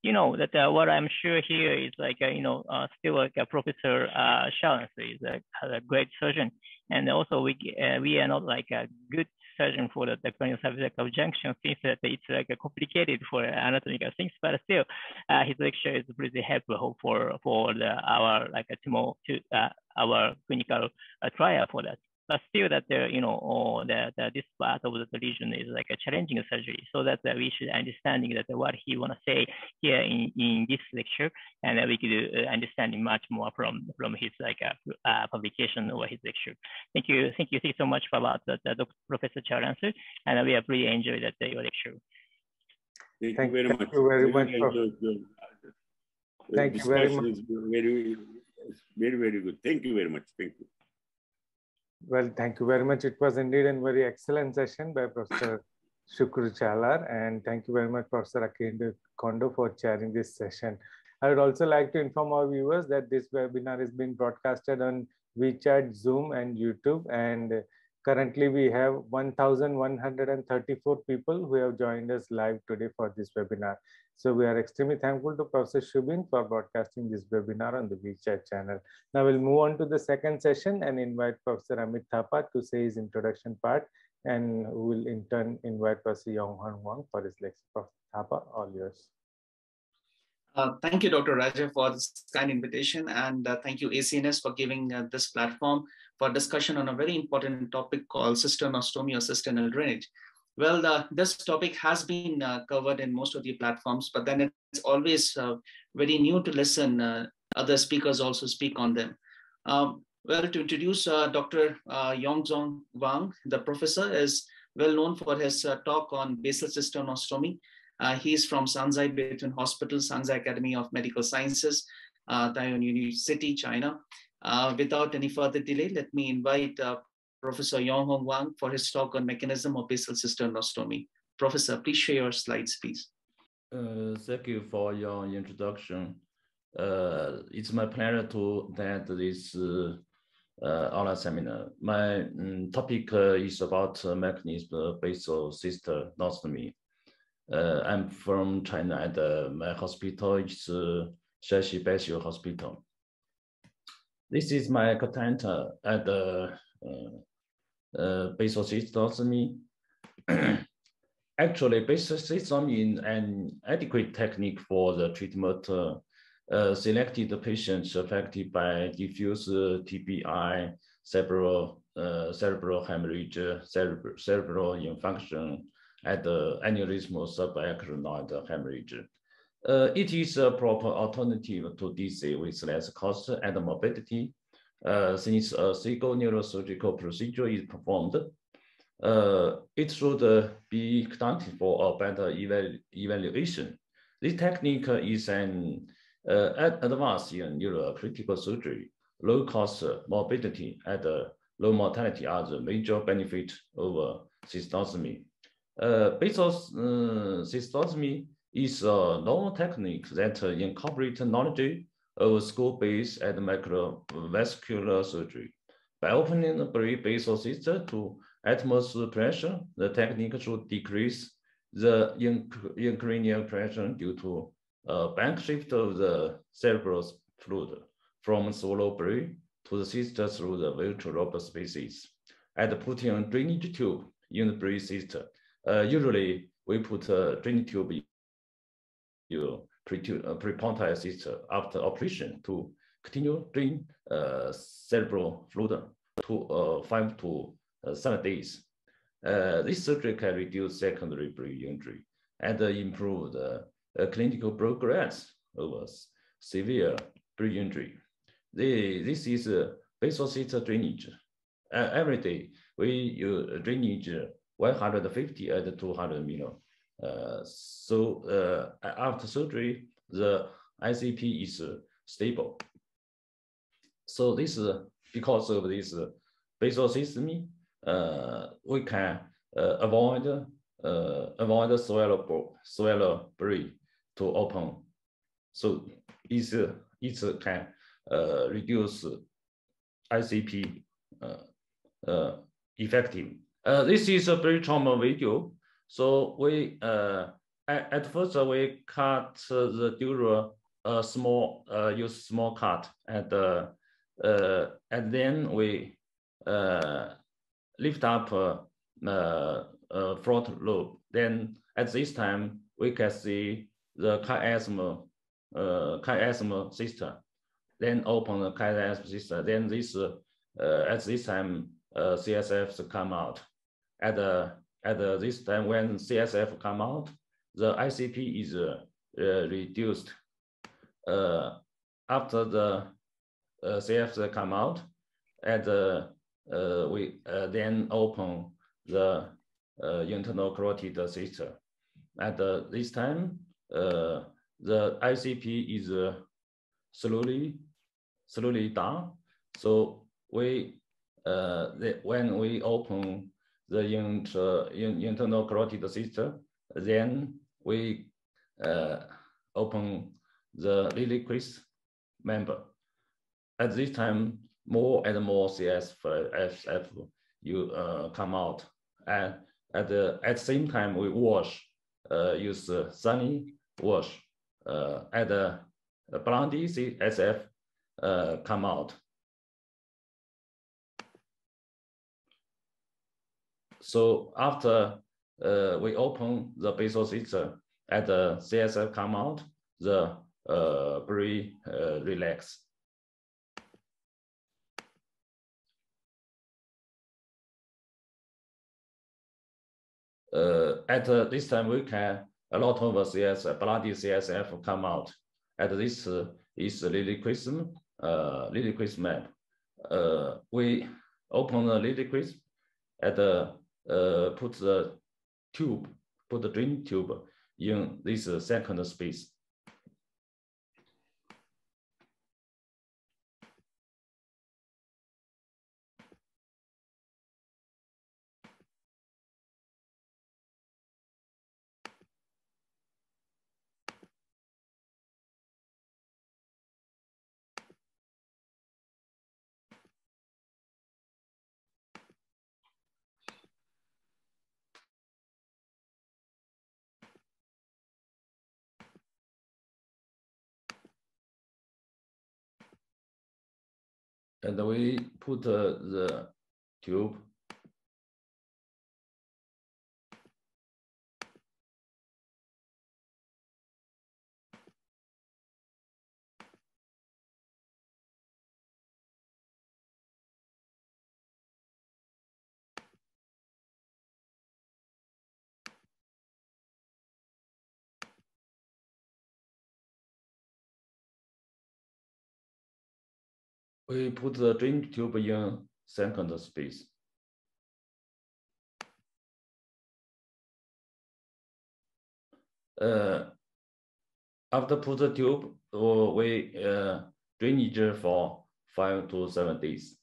you know that uh, what I'm sure here is like uh, you know uh, still like a Professor uh, is a, a great surgeon, And also we uh, we are not like a good surgeon for the, the subjective junction since that it's like a complicated for anatomical things, but still uh, his lecture is pretty helpful for for the, our like a tomorrow to uh, our clinical uh, trial for that but still that there, you know, or that, this part of the lesion is like a challenging surgery. So that uh, we should understanding that what he want to say here in, in this lecture, and we could uh, understanding much more from from his like uh, uh, publication or his lecture. Thank you, thank you, thank you so much for about the, the Professor Caglar answer, and we have really enjoyed that uh, your lecture. Thank, thank you very thank much. You very much thank you very much. Very, very, very good. Thank you very much. Thank you. Well, thank you very much. It was indeed a very excellent session by Professor Sukru Caglar. And thank you very much, Professor Akihito Kondo for chairing this session. I would also like to inform our viewers that this webinar is being broadcasted on WeChat, Zoom, and YouTube. And currently we have 1,134 people who have joined us live today for this webinar. So we are extremely thankful to Professor Shubin for broadcasting this webinar on the WeChat channel. Now we'll move on to the second session and invite Professor Amit Thapa to say his introduction part and we'll in turn invite Professor Yong Hong Wang for his lecture. Professor Thapa, all yours. Uh, thank you, Dr. Raja, for this kind invitation, and uh, thank you, ACNS, for giving uh, this platform for discussion on a very important topic called cisternostomy or cisternal drainage. Well, the, this topic has been uh, covered in most of the platforms, but then it's always uh, very new to listen. Uh, other speakers also speak on them. Um, well, to introduce uh, Dr. Uh, Yonghong Wang, the professor is well known for his uh, talk on basal cisternostomy. he's from Shanxi Bethune Hospital, Shanxi Academy of Medical Sciences, uh, Taiyuan University, China. without any further delay, let me invite Professor Yong Hong Wang for his talk on mechanism of basal cisternostomy. Professor, please share your slides, please. Uh, thank you for your introduction. Uh, it's my pleasure to attend this uh, uh online seminar. My um, topic uh, is about uh, mechanism of basal cisternostomy. Uh, I'm from China and my hospital is uh, Shashi Hospital. This is my content at the uh, basal cisternostomy. Actually, basal cisternostomy is an adequate technique for the treatment uh, uh, selected patients affected by diffuse TBI, cerebral, uh, cerebral hemorrhage, cerebral, cerebral infarction, and uh, aneurysmal subarachnoid hemorrhage. Uh, it is a proper alternative to DC with less cost and morbidity uh, since a single neurosurgical procedure is performed, uh, it should uh, be conducted for a better eval evaluation. This technique is an uh, advance in neurocritical surgery. Low cost, morbidity, and low mortality are the major benefits over cystostomy. Uh, basal uh, is a novel technique that incorporates knowledge of skull-base and microvascular surgery. By opening the basal cister to atmospheric pressure, the technique should decrease the intracranial pressure due to a bank shift of the cerebral fluid from swallow brain to the cister through the ventral spaces. And putting a drainage tube in the brain cister. Uh, usually, we put a drainage tube you pre-pontile cyst after operation to continue drain uh, cerebral fluid to uh, five to uh, seven days. Uh, this surgery can reduce secondary brain injury and improve the uh, clinical progress of severe brain injury. The, this is basal cister drainage. every day, we use drainage 150 and 200 million uh, so uh, after surgery, the ICP is uh, stable. So this is because of this uh, basal system, uh, we can uh, avoid avoid swallow swallow brain to open. So it's it can reduce ICP effective. this is a brain trauma video so we uh, at, at first uh, we cut the dura uh, small uh, use small cut and uh, uh, and then we lift up a front loop. Then at this time, we can see the chiasm, uh, chiasm system. Then open the chiasm system. Then this, uh, at this time, uh, CSFs come out. At, uh, at this time, when CSF come out, the ICP is uh, reduced. Uh, after the uh, CFs come out, and uh, uh, we uh, then open the internal carotid system. At this time, the ICP is slowly, slowly down. So we, the, when we open the inter, in, internal carotid system, then we uh, open the Liliequist member. At this time, more and more CSF you uh, come out. And at the at the same time, we wash, uh, use sunny wash. At the uh, CSF come out. So after uh, we open the basal system at the CSF come out, the uh, very uh, relax. Uh, at uh, this time, we can a lot of CSF, bloody CSF come out. At this uh, is Liliequist, uh, map. Uh, we open the Liliequist at the put the tube, put the drain tube in this uh, second space. And we put uh, the tube we put the drain tube in second space. Uh, after put the tube, uh, we uh, drainage for five to seven days.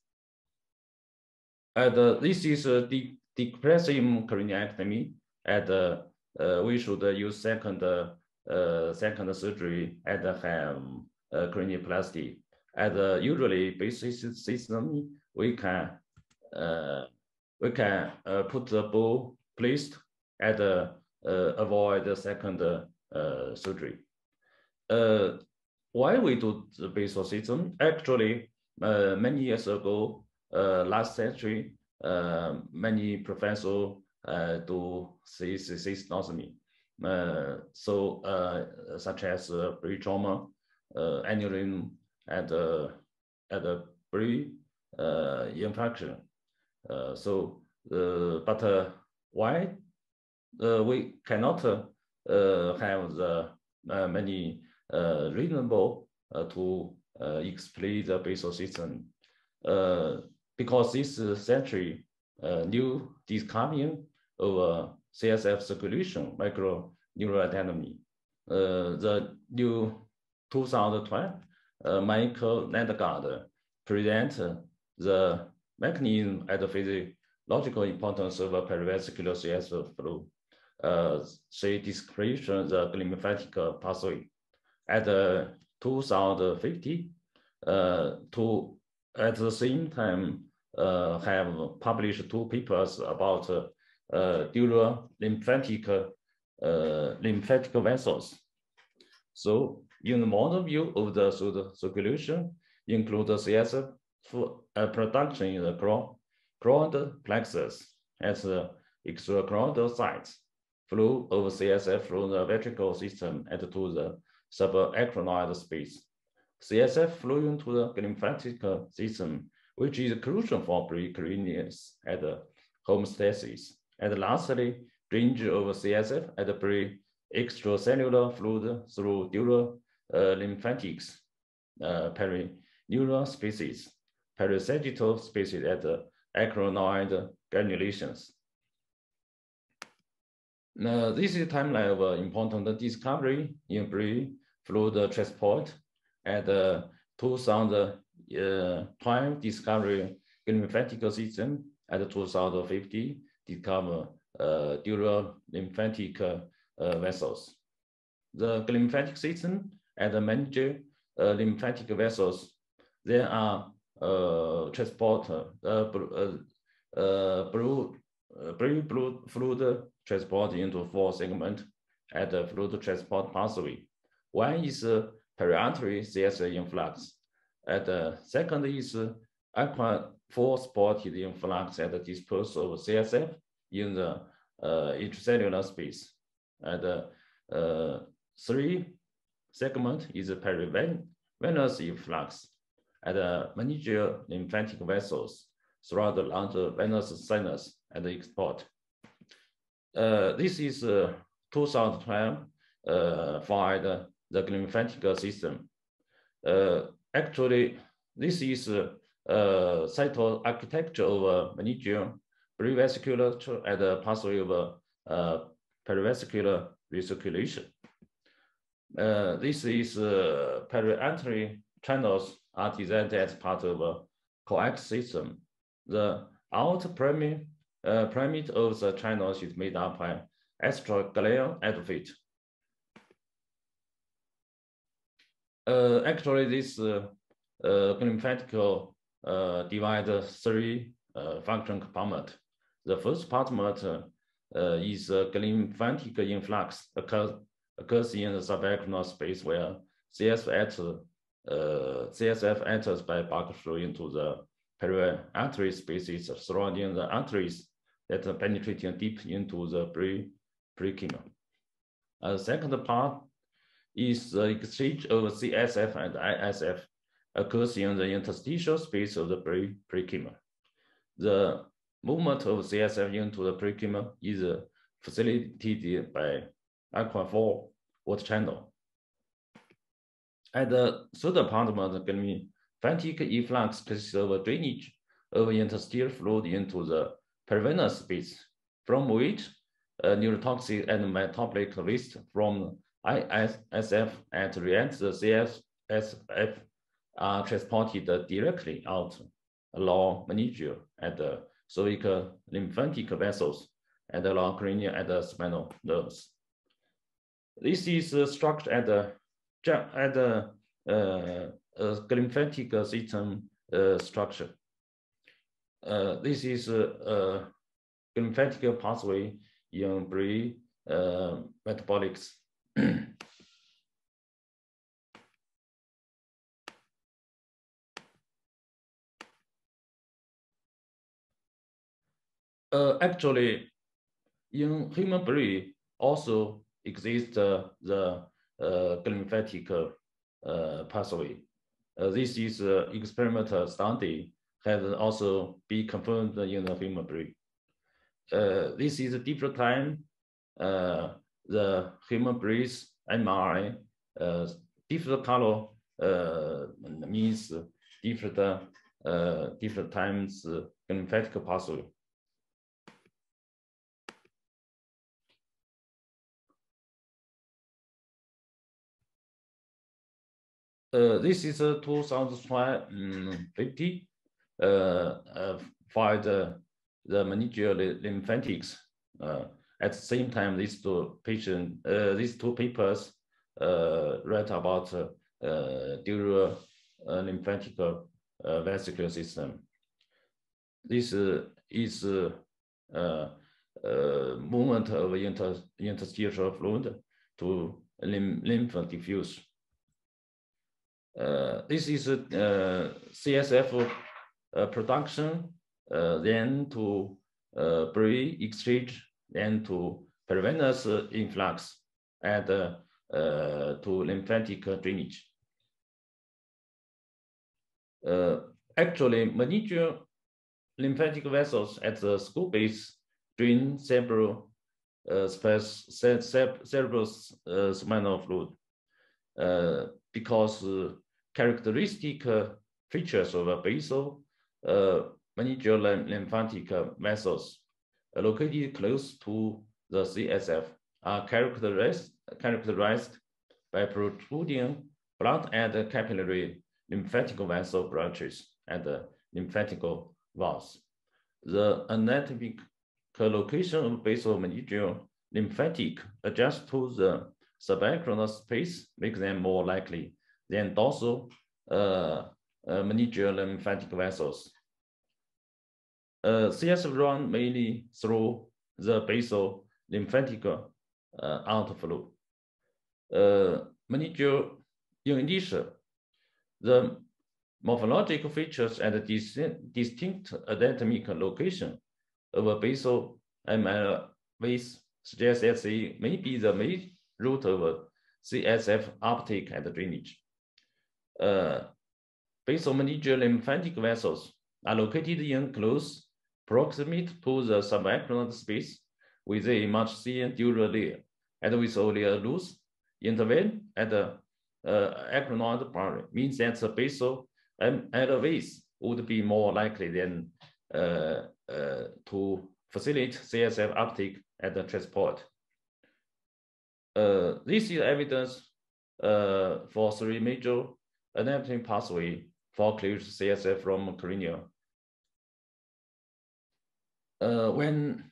And uh, this is a de depressive craniectomy, and uh, uh, we should use second uh, second surgery and have uh, cranioplasty as a usually basic system, we can uh, we can uh, put the bow placed at uh, avoid the second uh, surgery. Uh, why we do the basal system? Actually, uh, many years ago, uh, last century, uh, many professors uh, do cystectomy. Uh, so, uh, such as uh, brain trauma, uh, aneurysm, at the at the pre uh. Uh, so, uh, but why we cannot have the many reasonable to explain the basal system because this century new discovery of CSF circulation micro neuroanatomy. Uh, the new 2012 uh, Maiken Nedergaard present the mechanism and the physiological importance of perivascular CSF flow. Uh, she description the lymphatic pathway. At uh, 2050, uh, to at the same time uh, have published two papers about uh, dural lymphatic uh, lymphatic vessels. So in the model view of the circulation, include the CSF uh, production in the choroid plexus as the extrachoroidal sites flow over CSF from the ventricle system and to the subarachnoid space. CSF flow into the lymphatic system, which is crucial for preclinius and homeostasis. And lastly, drainage over CSF and pre extracellular fluid through dural uh, lymphatics, uh, perineural species, perisagittal species at the arachnoid granulations. Now, this is a timeline of important discovery in breed fluid transport and uh, 2012 discovery glymphatic system and 2050 discover uh, dural lymphatic uh, vessels. The lymphatic system and the manage uh, lymphatic vessels, there are uh, transport uh, blue, uh, blue fluid transport into four segment at the fluid transport pathway. One is uh, periartery CSF influx, and the second is uh, aqua four spotted influx at the disposal of CSF in the uh, intracellular space. And uh, three segment is perivenous influx and the meningeal lymphatic vessels throughout the large venous sinus and export. Uh, this is uh, 2012 uh, for the, the lymphatic system. Uh, actually, this is uh, uh, cyto architecture of uh, meningeal prevascular and pathway of uh, perivascular recirculation. Uh, this is uh, periartery channels are designed as part of a coax system. The outer pyramid, uh, of the channels is made up by astroglial epiphyte. Uh, actually, this uh, uh, uh, divide three uh, function compartment. The first compartment uh, uh, is uh, lymphatic influx occurs, occurs in the subarachnoid space where CSF, CSF enters by bulk flow into the periartery spaces surrounding the arteries that are penetrating deep into the pre parenchyma. Uh, second part is the exchange of CSF and ISF occurs in the interstitial space of the pre parenchyma. The movement of CSF into the parenchyma is facilitated by aqua 4 water channel. At the third apartment, lymphatic efflux consists of drainage of interstitial fluid into the perivenous space, from which a neurotoxic and metabolic waste from ISF and reacts the CSF are transported directly out along meningeal and the cervical lymphatic vessels and along cranial and the spinal nerves. This is uh, structured at the at the uh, uh, lymphatic system uh, structure. Uh, this is a lymphatic pathway in pre metabolics. uh, actually, in human brain also exists uh, the uh, lymphatic uh, pathway. Uh, this is experimental study has also been confirmed in the human brain. This is a different time. The human brain's MRI, uh, different color uh, means different uh, different times uh, lymphatic pathway. Uh, this is a 2050 uh, uh, for the, the meningeal lymphatics. Uh, at the same time, these two patient, uh, these two papers uh, read about uh, dural uh, lymphatic uh, vascular system. This uh, is uh, uh, movement of inter interstitial fluid to lymph diffuse. Uh, this is uh, CSF uh, production then to uh, pre-exchange, then to perivenous influx, and to lymphatic drainage. actually, meningeal lymphatic vessels at the skull base drain several uh, cerebral uh, spinal fluid uh, because uh, characteristic uh, features of a basal uh, meningeal lymphatic vessels located close to the CSF are characterized, characterized by protruding blood and capillary lymphatic vessel branches and lymphatic valves. The anatomic location of basal meningeal lymphatic adjust to the subarachnoid space make them more likely than dorsal uh, uh, lymphatic vessels. Uh, run mainly through the basal lymphatic uh, outflow. Uh, meningeal in addition, the morphological features and dis distinct anatomic location of a basal MLVs suggest that may be the main route of CSF uptake and drainage. Uh, basal meningeal lymphatic vessels are located in close proximity to the subarachnoid space with a much thin dural layer and with only a loose interval at the uh, arachnoid boundary means that the basal LVs would be more likely than uh, uh, to facilitate CSF uptake at the transport. Uh, this is evidence uh, for three major anatomy pathway for cleared CSF from cranial. Uh, when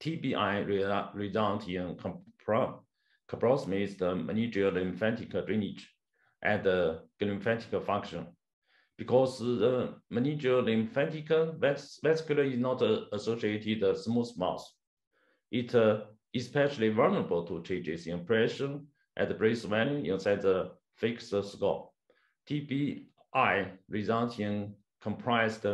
TBI re result in compromise the meningeal lymphatic drainage and the lymphatic function, because the meningeal lymphatic vascular is not associated smooth mouth. It uh, especially vulnerable to changes in pressure and breath volume inside the fixed skull. TBI results in compressed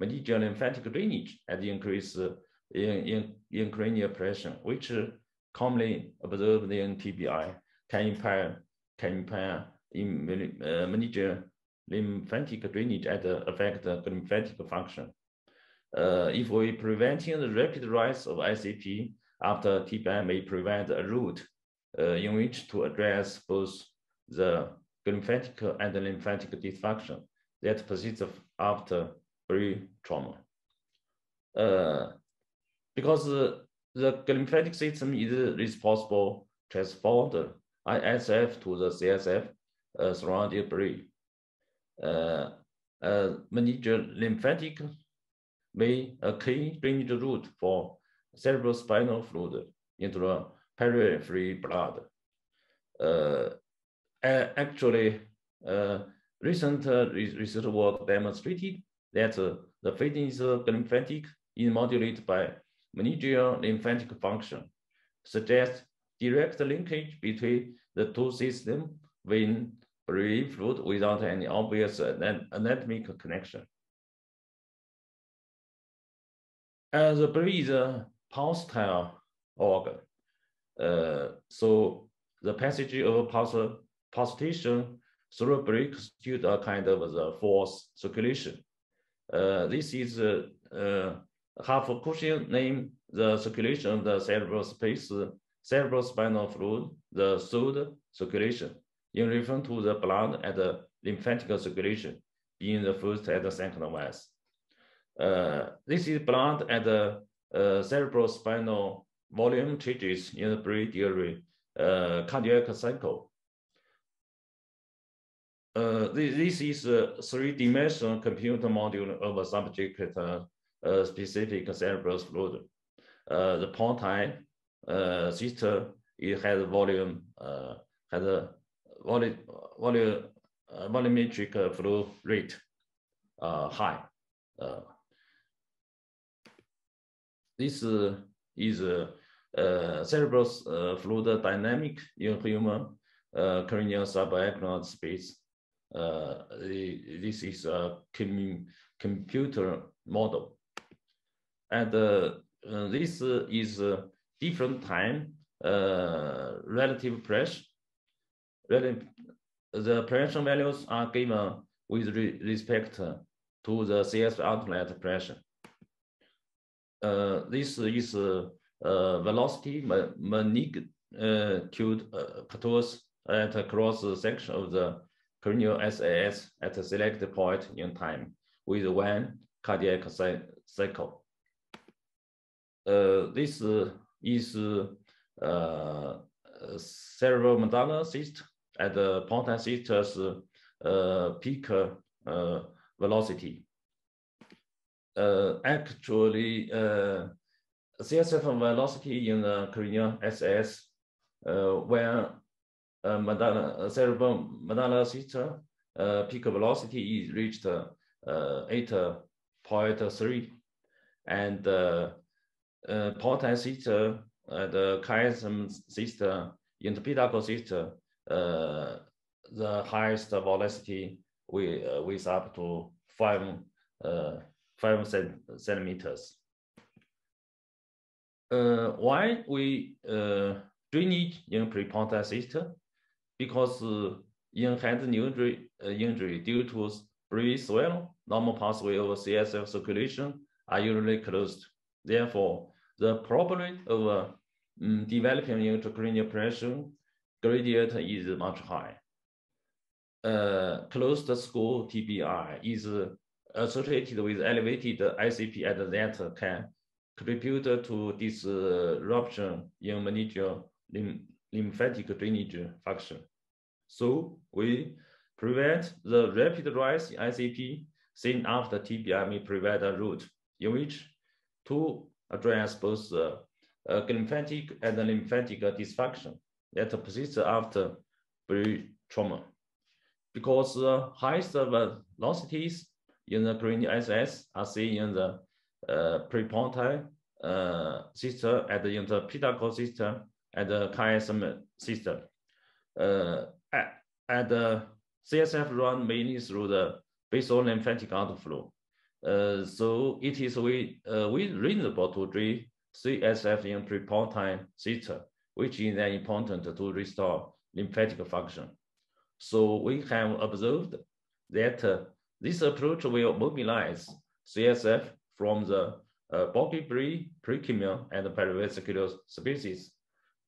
meningeal lymphatic drainage and increase in, in, in cranial pressure, which commonly observed in TBI can impair, can impair in uh, lymphatic drainage and affect the lymphatic function. Uh, if we preventing the rapid rise of ICP after TBI may prevent a route uh, in which to address both the glymphatic and the lymphatic dysfunction that persists after brain trauma. Uh, because the, the lymphatic system is responsible transport ISF to the CSF uh, surrounding brain uh, uh, lymphatic may a key drainage route for cerebrospinal fluid into the periphery blood. Uh, actually, uh, recent uh, research work demonstrated that uh, the fitness of lymphatic is modulated by meningeal lymphatic function, suggests direct linkage between the two systems when brain fluid without any obvious anatomic connection. As a is a pulsatile organ, uh, so the passage of pulsation through brain constitutes a kind of the force circulation. Uh, this is uh, uh, Harvey Cushing name the circulation of the cerebral space, cerebral spinal fluid, the third circulation in reference to the blood and the lymphatic circulation in the first and the second vase. Uh, this is blood and the uh, cerebral spinal volume changes in the brain during uh, cardiac cycle. Uh, this, is a three-dimensional computer module of a subject uh, specific cerebral fluid. Uh, the Ponti uh, system it has volume uh, has a volume, volume, uh, volumetric flow rate uh, high. Uh, this uh, is a uh, uh cerebral uh, fluid dynamic in human uh, cranial subarachnoid space. This is a com computer model. and this is different time relative pressure. The pressure values are given with re respect to the CS outlet pressure. This is velocity magnitude uh, contours at a cross section of the cranial SAS at a selected point in time with one cardiac cycle. Uh, this is uh, cerebromedullary cyst at the Pontin cyst's uh, peak velocity. Uh, actually, uh, CSF velocity in the cranial SS, uh, when uh, cerebral medulla system uh, peak velocity is reached uh, 8.3 and uh, uh, uh, the chiasm system, in the pedicle system, uh, the highest velocity we, uh, with up to five, uh, five centimeters. Uh, why we uh, drainage in prepontal system? Because uh, in hand injury, uh, injury due to breath swelling, normal pathway of CSF circulation are usually closed. Therefore, the probability of um, developing intracranial pressure gradient is much high. Uh, closed skull TBI is associated with elevated ICP at that can contribute to disruption in meningeal glymphatic drainage function. So we prevent the rapid rise in ICP seen after TBI may provide a route in which to address both uh, uh, lymphatic and lymphatic dysfunction that persists after brain trauma. Because the highest velocities in the cranial SS are seen in the uh, prepontine uh, system and in the pedicle system and the chiasm system. Uh, and the CSF run mainly through the basal lymphatic outflow. Uh, so it is we, uh, we reasonable to treat CSF in prepontine system, which is then important to restore lymphatic function. So we have observed that uh, this approach will mobilize CSF from the uh, bulky precuneal, and perivascular species.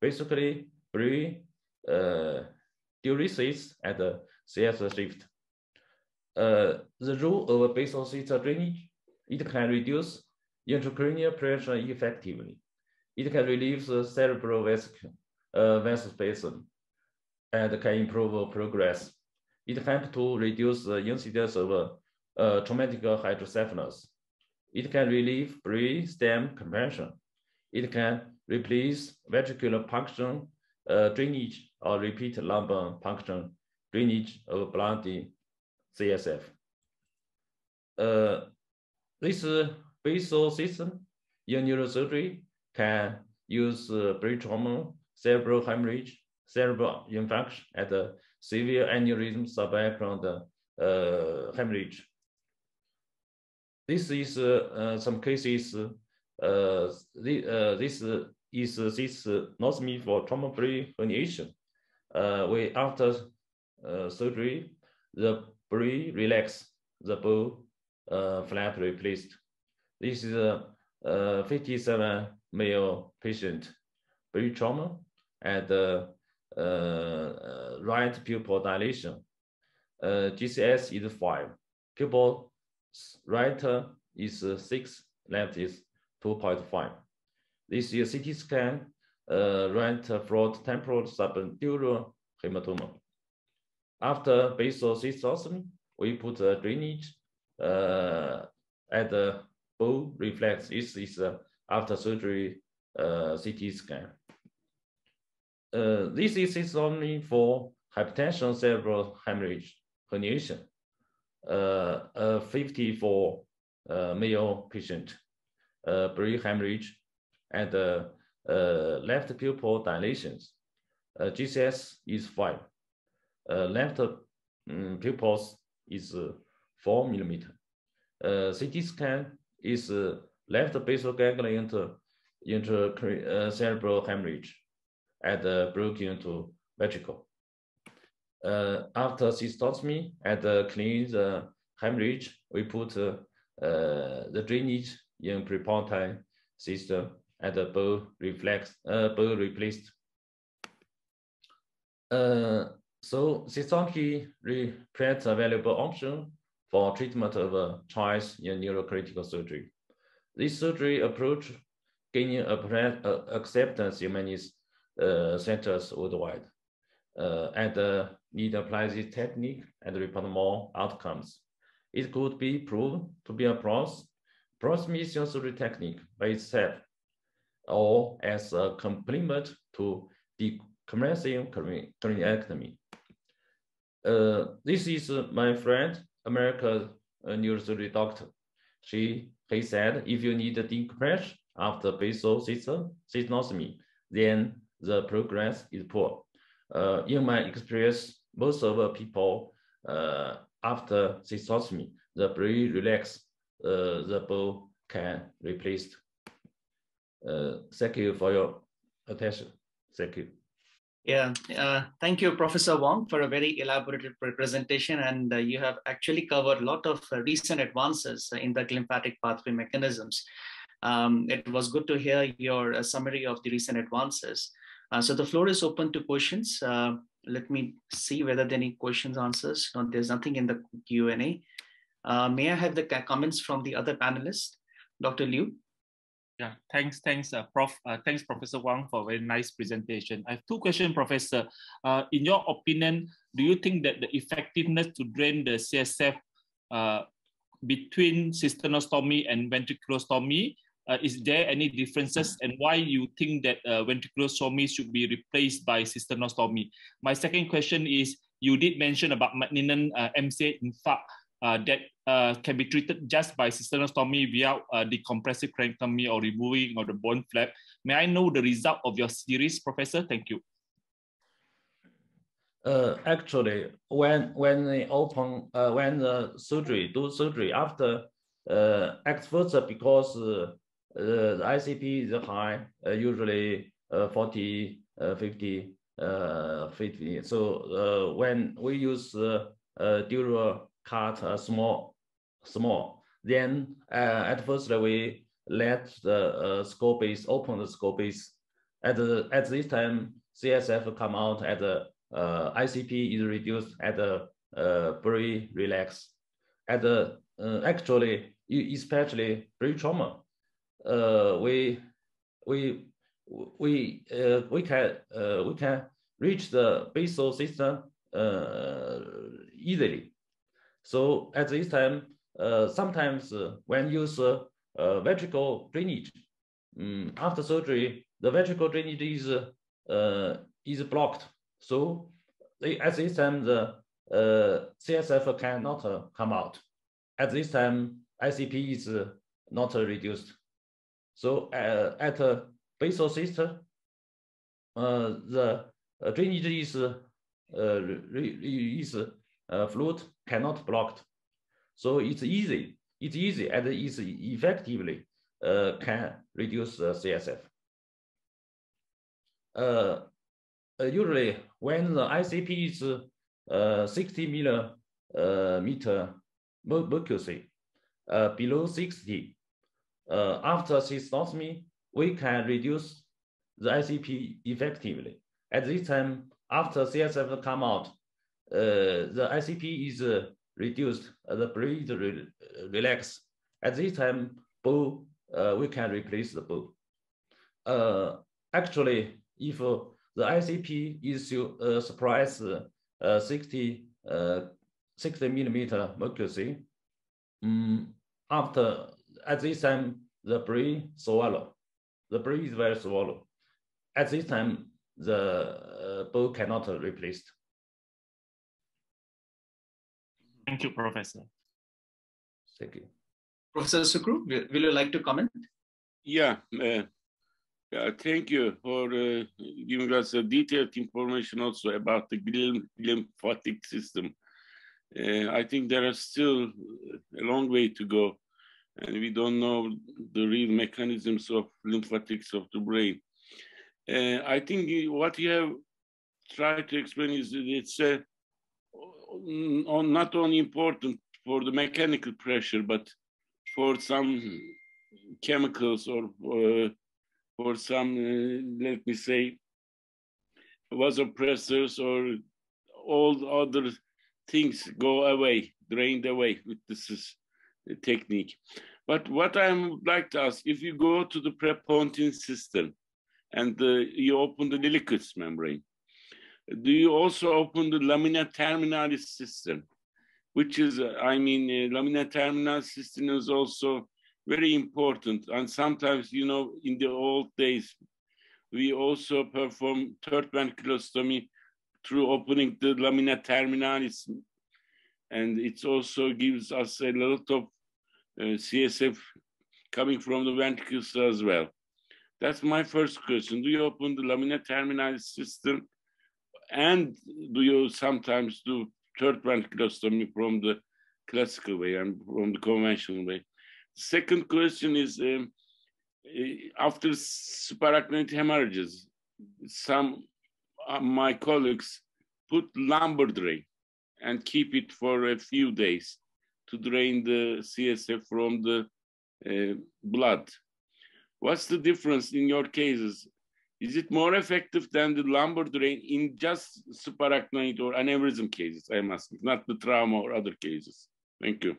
Basically, brain uh, diuresis and CSF shift. Uh, the role of basal cystic drainage, it can reduce intracranial pressure effectively. It can relieve the cerebral vesicle, uh, vasospasm and can improve progress. It helps to reduce the incidence of uh, traumatic hydrocephalus. It can relieve brain stem compression. It can replace ventricular puncture uh, drainage or repeat lumbar puncture drainage of bloody CSF. Uh, this basal system in neurosurgery can use uh, brain trauma, cerebral hemorrhage, cerebral infarction, and uh, severe aneurysm subarachnoid uh, hemorrhage. This is uh, uh, some cases. Uh, the, this is this uh, nosomy for trauma-free herniation. we after surgery, the brain relax, the bone flap replaced. This is a 57 male patient, brain trauma, and right pupil dilation. Uh, GCS is five. Pupil right is six, left is 2.5. This is a CT scan, right floor temporal subdural hematoma. After basal cisternostomy, we put a drainage uh, at the bone reflex. This is uh, after surgery uh, CT scan. Uh, this is only for hypertension cerebral hemorrhage herniation. Uh, uh, 54 uh, male patient, uh, brain hemorrhage, and uh, uh, left pupil dilations. Uh, GCS is five. Uh, left um, pupils is uh, four millimeter. Uh, CT scan is uh, left basal ganglia into, into uh, cerebral hemorrhage and uh, broke into ventricle. Uh, after cisternostomy and uh, clean the hemorrhage, we put uh, the drainage in prepontine system and the bow reflex, uh, bow replaced. Uh, so cisternostomy represents a valuable option for treatment of choice in neurocritical surgery. This surgery approach gaining acceptance in many uh, centers worldwide. Uh, and uh, need apply this technique and report more outcomes. It could be proven to be a pros transmission surgery technique by itself or as a complement to the comprehensive craniectomy. Uh, this is my friend, American uh, neurosurgery doctor. She, he said, if you need a decompression after basal system, cisternostomy, then the progress is poor. Uh, in my experience, most of the people uh, after cisternostomy, the brain relax, uh, the bow can replace. Uh, thank you for your attention. Thank you. Yeah, uh, thank you, Professor Wang, for a very elaborate presentation. And uh, you have actually covered a lot of recent advances in the lymphatic pathway mechanisms. Um, it was good to hear your uh, summary of the recent advances. Uh, so the floor is open to questions. Uh, let me see whether there are any questions, answers. No, there's nothing in the Q&A. may I have the comments from the other panelists? Dr. Liu? Yeah, thanks, thanks, uh, Prof. Uh, thanks, Professor Wang, for a very nice presentation. I have two questions, Professor. Uh, in your opinion, do you think that the effectiveness to drain the CSF uh, between cisternostomy and ventriculostomy, uh, is there any differences and why you think that uh, ventriculostomy should be replaced by cisternostomy? My second question is, you did mention about malignant uh, MCA infarct uh, that uh, can be treated just by cisternostomy without uh, decompressive craniectomy or removing of the bone flap. May I know the result of your series, Professor? Thank you. Uh, actually, when when they open uh, when the surgery do surgery after uh, at because uh, the ICP is high, uh, usually uh, 40, 50, 50. So when we use dural cut uh, small, small. Then uh, at first we let the uh, skull base open the skull base. At the, at this time, CSF come out at the uh, ICP is reduced at the uh, very relax. At the uh, actually, especially brain trauma, uh, we we we uh, we can uh, we can reach the basal system uh, easily. So at this time, uh, sometimes uh, when use uh, ventricle drainage, um, after surgery, the ventricle drainage is is blocked. So at this time, the CSF cannot come out. At this time, ICP is not reduced. So uh, at a basal system, uh, the drainage is uh, is uh, fluid cannot blocked. So it's easy. It's easy and it's effectively uh, can reduce the CSF. Uh, uh, usually when the ICP is uh, 60 millimeter mercury, uh, below 60, uh, after cisternostomy, we can reduce the ICP effectively. At this time, after CSF come out, uh, the ICP is uh, reduced, uh, the breathe re relax. At this time, bow, we can replace the bow. actually, if the ICP is to suppress 60, 60 millimeter mercury, um, after at this time the brain swallow, the brain is very swallow. At this time, the uh, bow cannot uh, replaced. Thank you, Professor. Thank you. Professor Sukru, will you like to comment? Yeah, uh, yeah thank you for uh, giving us a detailed information also about the lymphatic system. Uh, I think there are still a long way to go and we don't know the real mechanisms of lymphatics of the brain. Uh, I think what you have tried to explain is that it's uh, not only important for the mechanical pressure, but for some chemicals or uh, for some, uh, let me say, vasopressors or all other things go away, drained away with this technique. But what I would like to ask, if you go to the prepontine system and uh, you open the Liliequist membrane, do you also open the lamina terminalis system? Which is, uh, I mean, uh, lamina terminalis system is also very important. And sometimes, you know, in the old days, we also perform third ventriculostomy through opening the lamina terminalis. And it also gives us a lot of uh, CSF coming from the ventricles as well. That's my first question. Do you open the lamina terminalis system? And do you sometimes do third ventriculostomy from the classical way and from the conventional way? Second question is, um, uh, after subarachnoid hemorrhages, some of my colleagues put lumbar drain and keep it for a few days to drain the CSF from the uh, blood. What's the difference in your cases? Is it more effective than the lumbar drain in just subarachnoid or aneurysm cases? I'm asking, not the trauma or other cases. Thank you.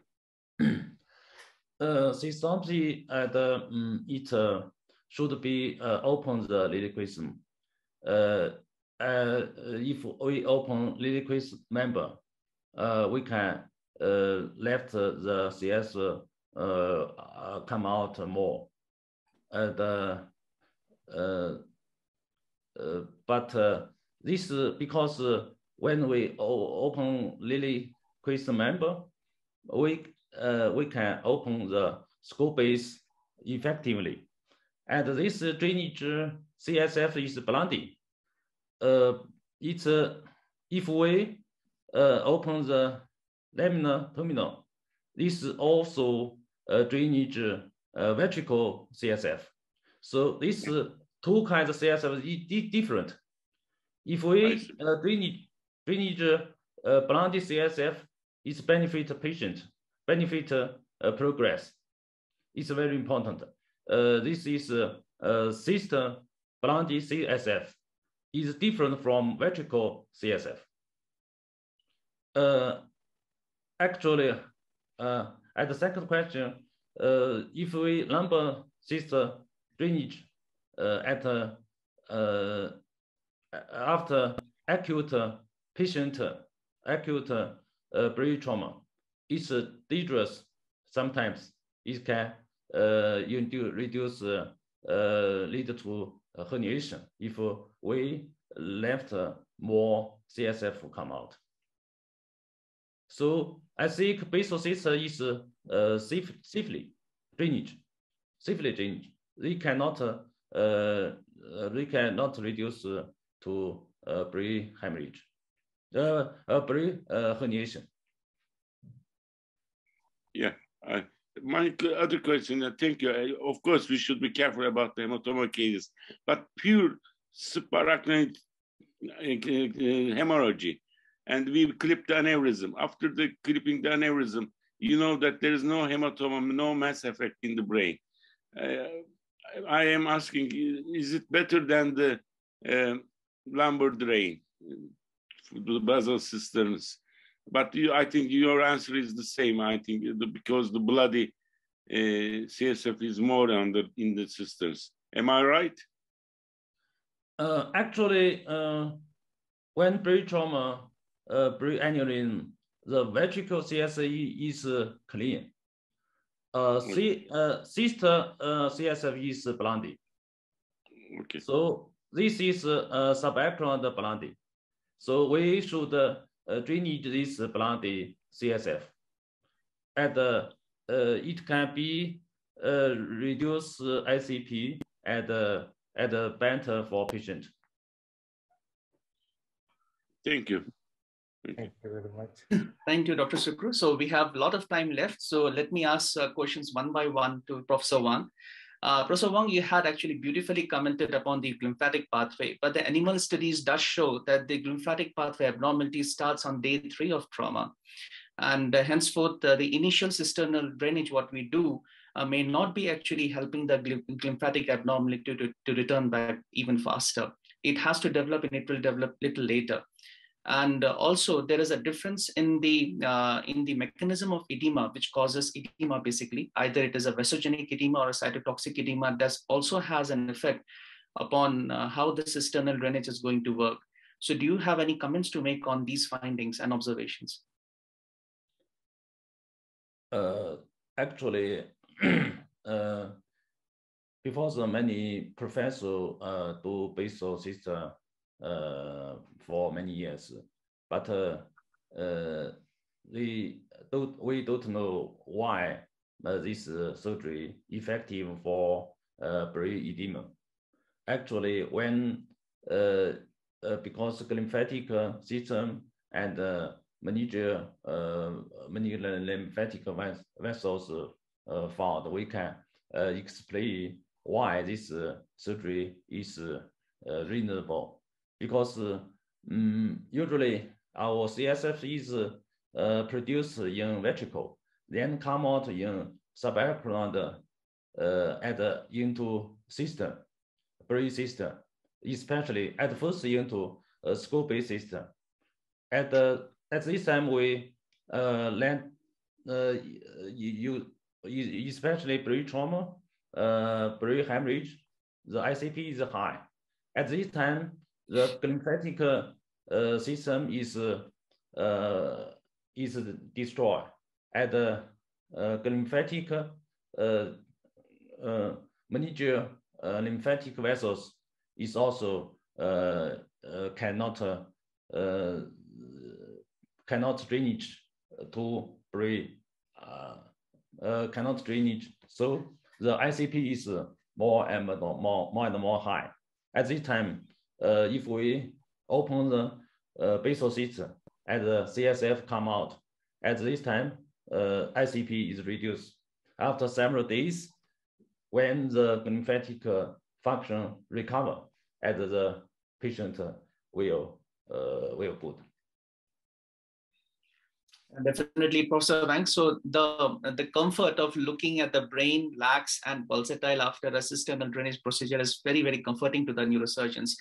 Uh, cystopathy at um, it uh, should be uh, open the Liliequist. Uh, uh, if we open Liliequist member, we can uh, let the CS uh, uh, come out more. And, uh, uh, uh, but uh, this because uh, when we open Lily Quiz member, we uh, we can open the school base effectively. And this drainage CSF is blinding. Uh, it's uh, if we uh, open the laminar terminal, this is also a drainage uh, ventricle CSF. So these two kinds of CSF is different. If we uh, drainage, drainage uh, blinded CSF, it's benefit patient benefit uh, progress. It's very important. Uh, this is a, a system blinded CSF is different from ventricle CSF. Uh, actually, uh, at the second question, uh, if we lumbar system drainage uh, at uh, after acute patient acute brain trauma, it's dangerous. Sometimes it can uh, induce, reduce, uh, lead to herniation if we left more CSF come out. So I think basal system is uh, safe, safely drainage, safely drainage. They cannot, uh, uh, they cannot reduce to uh, brain hemorrhage, uh, uh, brain uh, herniation. Yeah. Uh, my other question, uh, thank you. Uh, of course, we should be careful about the hematoma cases, but pure subarachnoid uh, hemorrhage, and we clip the aneurysm. After the clipping the aneurysm, you know that there is no hematoma, no mass effect in the brain. Uh, I am asking, is it better than the uh, lumbar drain, the basal cisterns? But you, I think your answer is the same. I think because the bloody uh, CSF is more under in the cisterns. Am I right? Uh, actually, uh, when brain trauma, uh, aneurysm, the ventricle CSF is clean. Uh, C, uh, sister uh, CSF is blinded. Okay. So this is uh, subarachnoid blinded. So we should uh, drainage this blinded CSF. And uh, it can be uh, reduce ICP and uh, better for patient. Thank you. Thank you very much. Thank you, Dr. Sukru. So we have a lot of time left. So let me ask uh, questions one by one to Professor Wang. Uh, Professor Wang, you had actually beautifully commented upon the lymphatic pathway, but the animal studies does show that the lymphatic pathway abnormality starts on day three of trauma. And uh, henceforth, uh, the initial cisternal drainage, what we do, uh, may not be actually helping the lymphatic abnormality to, to return back even faster. It has to develop and it will develop little later. And also there is a difference in the, uh, in the mechanism of edema, which causes edema basically. Either it is a vasogenic edema or a cytotoxic edema that also has an effect upon uh, how the cisternal drainage is going to work. So do you have any comments to make on these findings and observations? Uh, actually, uh, because many professors uh, do basal system uh, for many years, but they don't, we don't know why this surgery effective for brain edema. Actually, when because the lymphatic system and uh, meningeal, uh, meningeal lymphatic vessels uh, found, we can uh, explain why this surgery is reasonable because um, usually our CSF is uh, produced in ventricle, then come out in subarachnoid uh, at into system, brain system, especially at first into a Scobie system. At at this time we uh, land uh, you, you especially brain trauma, uh, brain hemorrhage, the ICP is high. At this time, the lymphatic uh, system is uh, is destroyed. At the lymphatic uh, meningeal lymphatic vessels is also uh, uh, cannot cannot drainage to uh, cannot drainage. So the ICP is more and more, more and more high. At this time, if we open the uh, basal system and the CSF come out, at this time, uh, ICP is reduced. After several days, when the lymphatic function recover, and the patient will will good. Definitely, Professor Wang. So the the comfort of looking at the brain, lax, and pulsatile after a cisternal drainage procedure is very, very comforting to the neurosurgeons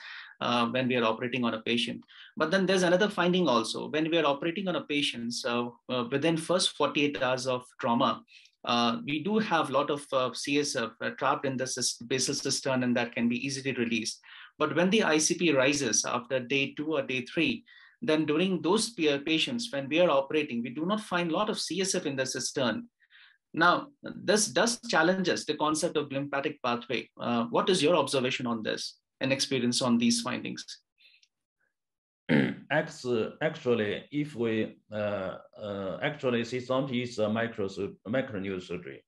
uh, when we are operating on a patient. But then there's another finding also. When we are operating on a patient, so uh, within first 48 hours of trauma, uh, we do have a lot of uh, CSF uh, trapped in the basal cistern and that can be easily released. But when the ICP rises after day two or day three, then during those patients, when we are operating, we do not find a lot of CSF in the cistern. Now, this does challenges the concept of lymphatic pathway. Uh, what is your observation on this and experience on these findings? actually, if we uh, uh, actually see something is a micro microneurosurgery,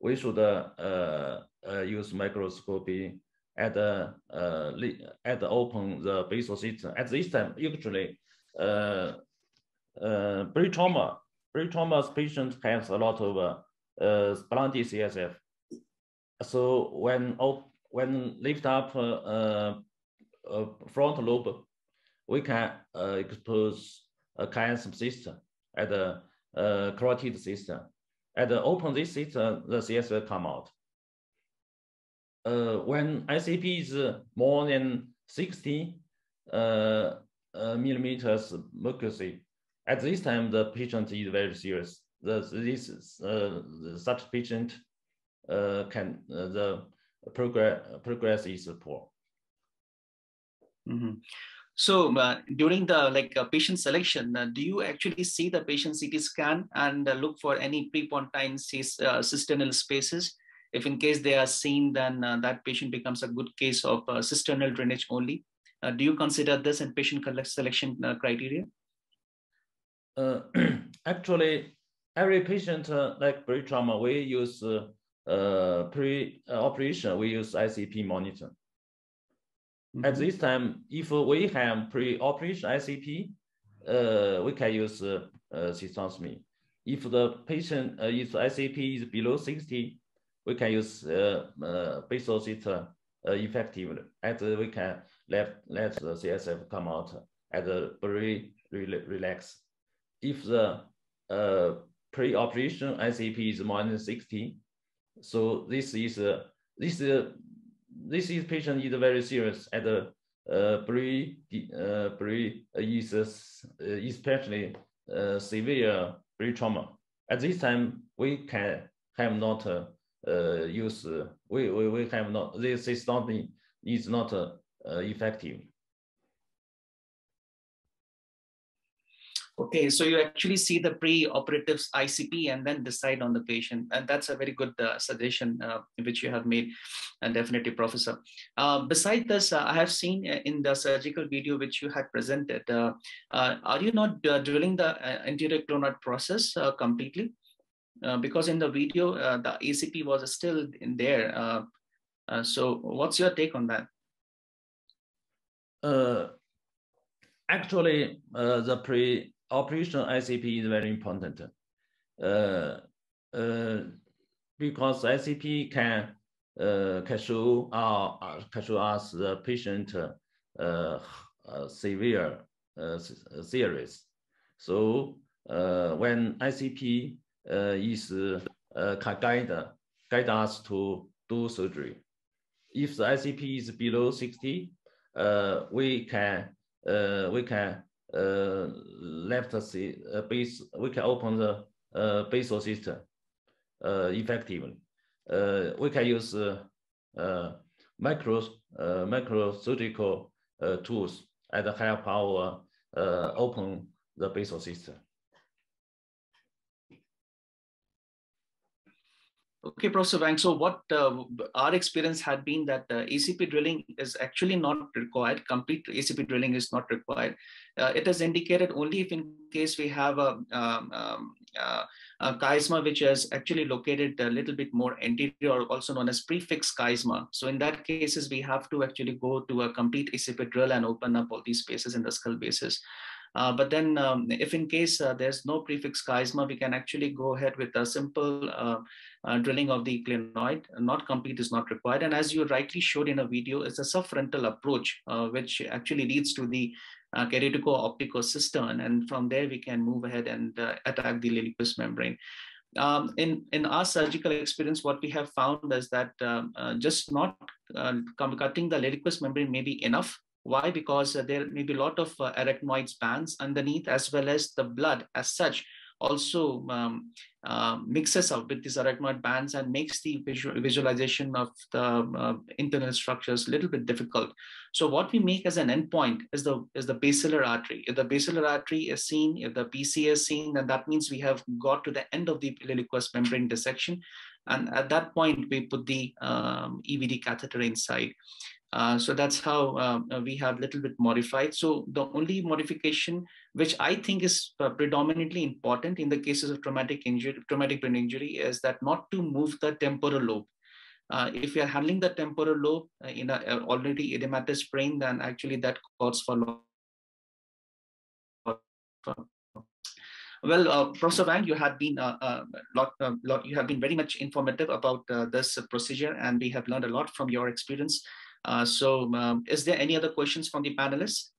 we should uh, uh, use microscopy at the uh, at open the basal system. At this time, usually, uh, uh, brain trauma, brain trauma patient has a lot of uh, uh, blinded CSF. So when when lift up uh, uh, uh, front lobe, we can uh, expose a chiasm system at the uh, carotid system. At the open this system, the CS will come out uh, when ICP is more than 60 uh, uh, millimeters mercury, at this time the patient is very serious. The, this uh, such patient uh, can uh, the progress progress is poor. Mm -hmm. So uh, during the like uh, patient selection, uh, do you actually see the patient CT scan and look for any prepontine cisternal spaces? If in case they are seen, then uh, that patient becomes a good case of uh, cisternal drainage only. Uh, do you consider this in patient selection uh, criteria? Uh, actually, every patient uh, like brain trauma, we use pre-operation, we use ICP monitor. Mm -hmm. At this time, if we have pre-operation ICP, uh, we can use uh, uh. If the patient, uh, if ICP is below 60, we can use uh, uh, basal cyst uh, effectively, and we can let, let the CSF come out at a very relax. If the uh, pre-operation ICP is more than 60, so this is uh, this uh, this is patient is very serious at the uh, pre uh, pre uh, is uh, especially uh, severe brain trauma. At this time, we can have not uh, uh, use uh, we, we we have not this is not is not uh, uh, effective. Okay, so you actually see the pre-operative ICP and then decide on the patient. And that's a very good uh, suggestion uh, which you have made, and definitely, Professor. Uh, beside this, uh, I have seen uh, in the surgical video which you had presented, uh, are you not drilling the anterior clinoid process completely? because in the video, the ACP was still in there. so what's your take on that? actually, the pre operational ICP is very important uh, uh, because ICP can uh, can show uh, can show us the patient uh, severe series. So when ICP is can guide guide us to do surgery. If the ICP is below 60, uh, we can uh, we can left see, uh, base, we can open the uh, basal system effectively. we can use micro micro surgical tools and help our open the basal system. Okay, Professor Wang. So what uh, our experience had been that uh, ACP drilling is actually not required. Complete ACP drilling is not required. Uh, it is indicated only if in case we have a, um, um, uh, a chiasma which is actually located a little bit more anterior, also known as prefix chiasma. So in that cases, we have to actually go to a complete drill and open up all these spaces in the skull bases. Uh, but then um, if in case uh, there's no prefix chiasma, we can actually go ahead with a simple uh, uh drilling of the clinoid. Not complete is not required. And as you rightly showed in a video, it's a subfrontal approach, uh, which actually leads to the uh, carotico-optic cistern. And from there, we can move ahead and attack the Liliequist membrane. Um, in, in our surgical experience, what we have found is that um, just not cutting the Liliequist membrane may be enough why? Because uh, there may be a lot of uh, arachnoids bands underneath, as well as the blood as such also um, uh, mixes up with these arachnoid bands and makes the visual, visualization of the uh, internal structures a little bit difficult. So what we make as an endpoint is the is the basilar artery. If the basilar artery is seen, if the BC is seen, then that means we have got to the end of the Liliequist membrane dissection. And at that point, we put the um, EVD catheter inside. Uh, so that's how um, uh, we have a little bit modified. So the only modification which I think is uh, predominantly important in the cases of traumatic injury, traumatic brain injury, is that not to move the temporal lobe. Uh, if you are handling the temporal lobe uh, in an already edematous brain, then actually that calls for well, uh, Professor Wang, you have been uh, uh, lot, uh, lot, you have been very much informative about this procedure, and we have learned a lot from your experience. Uh, so um, is there any other questions from the panelists?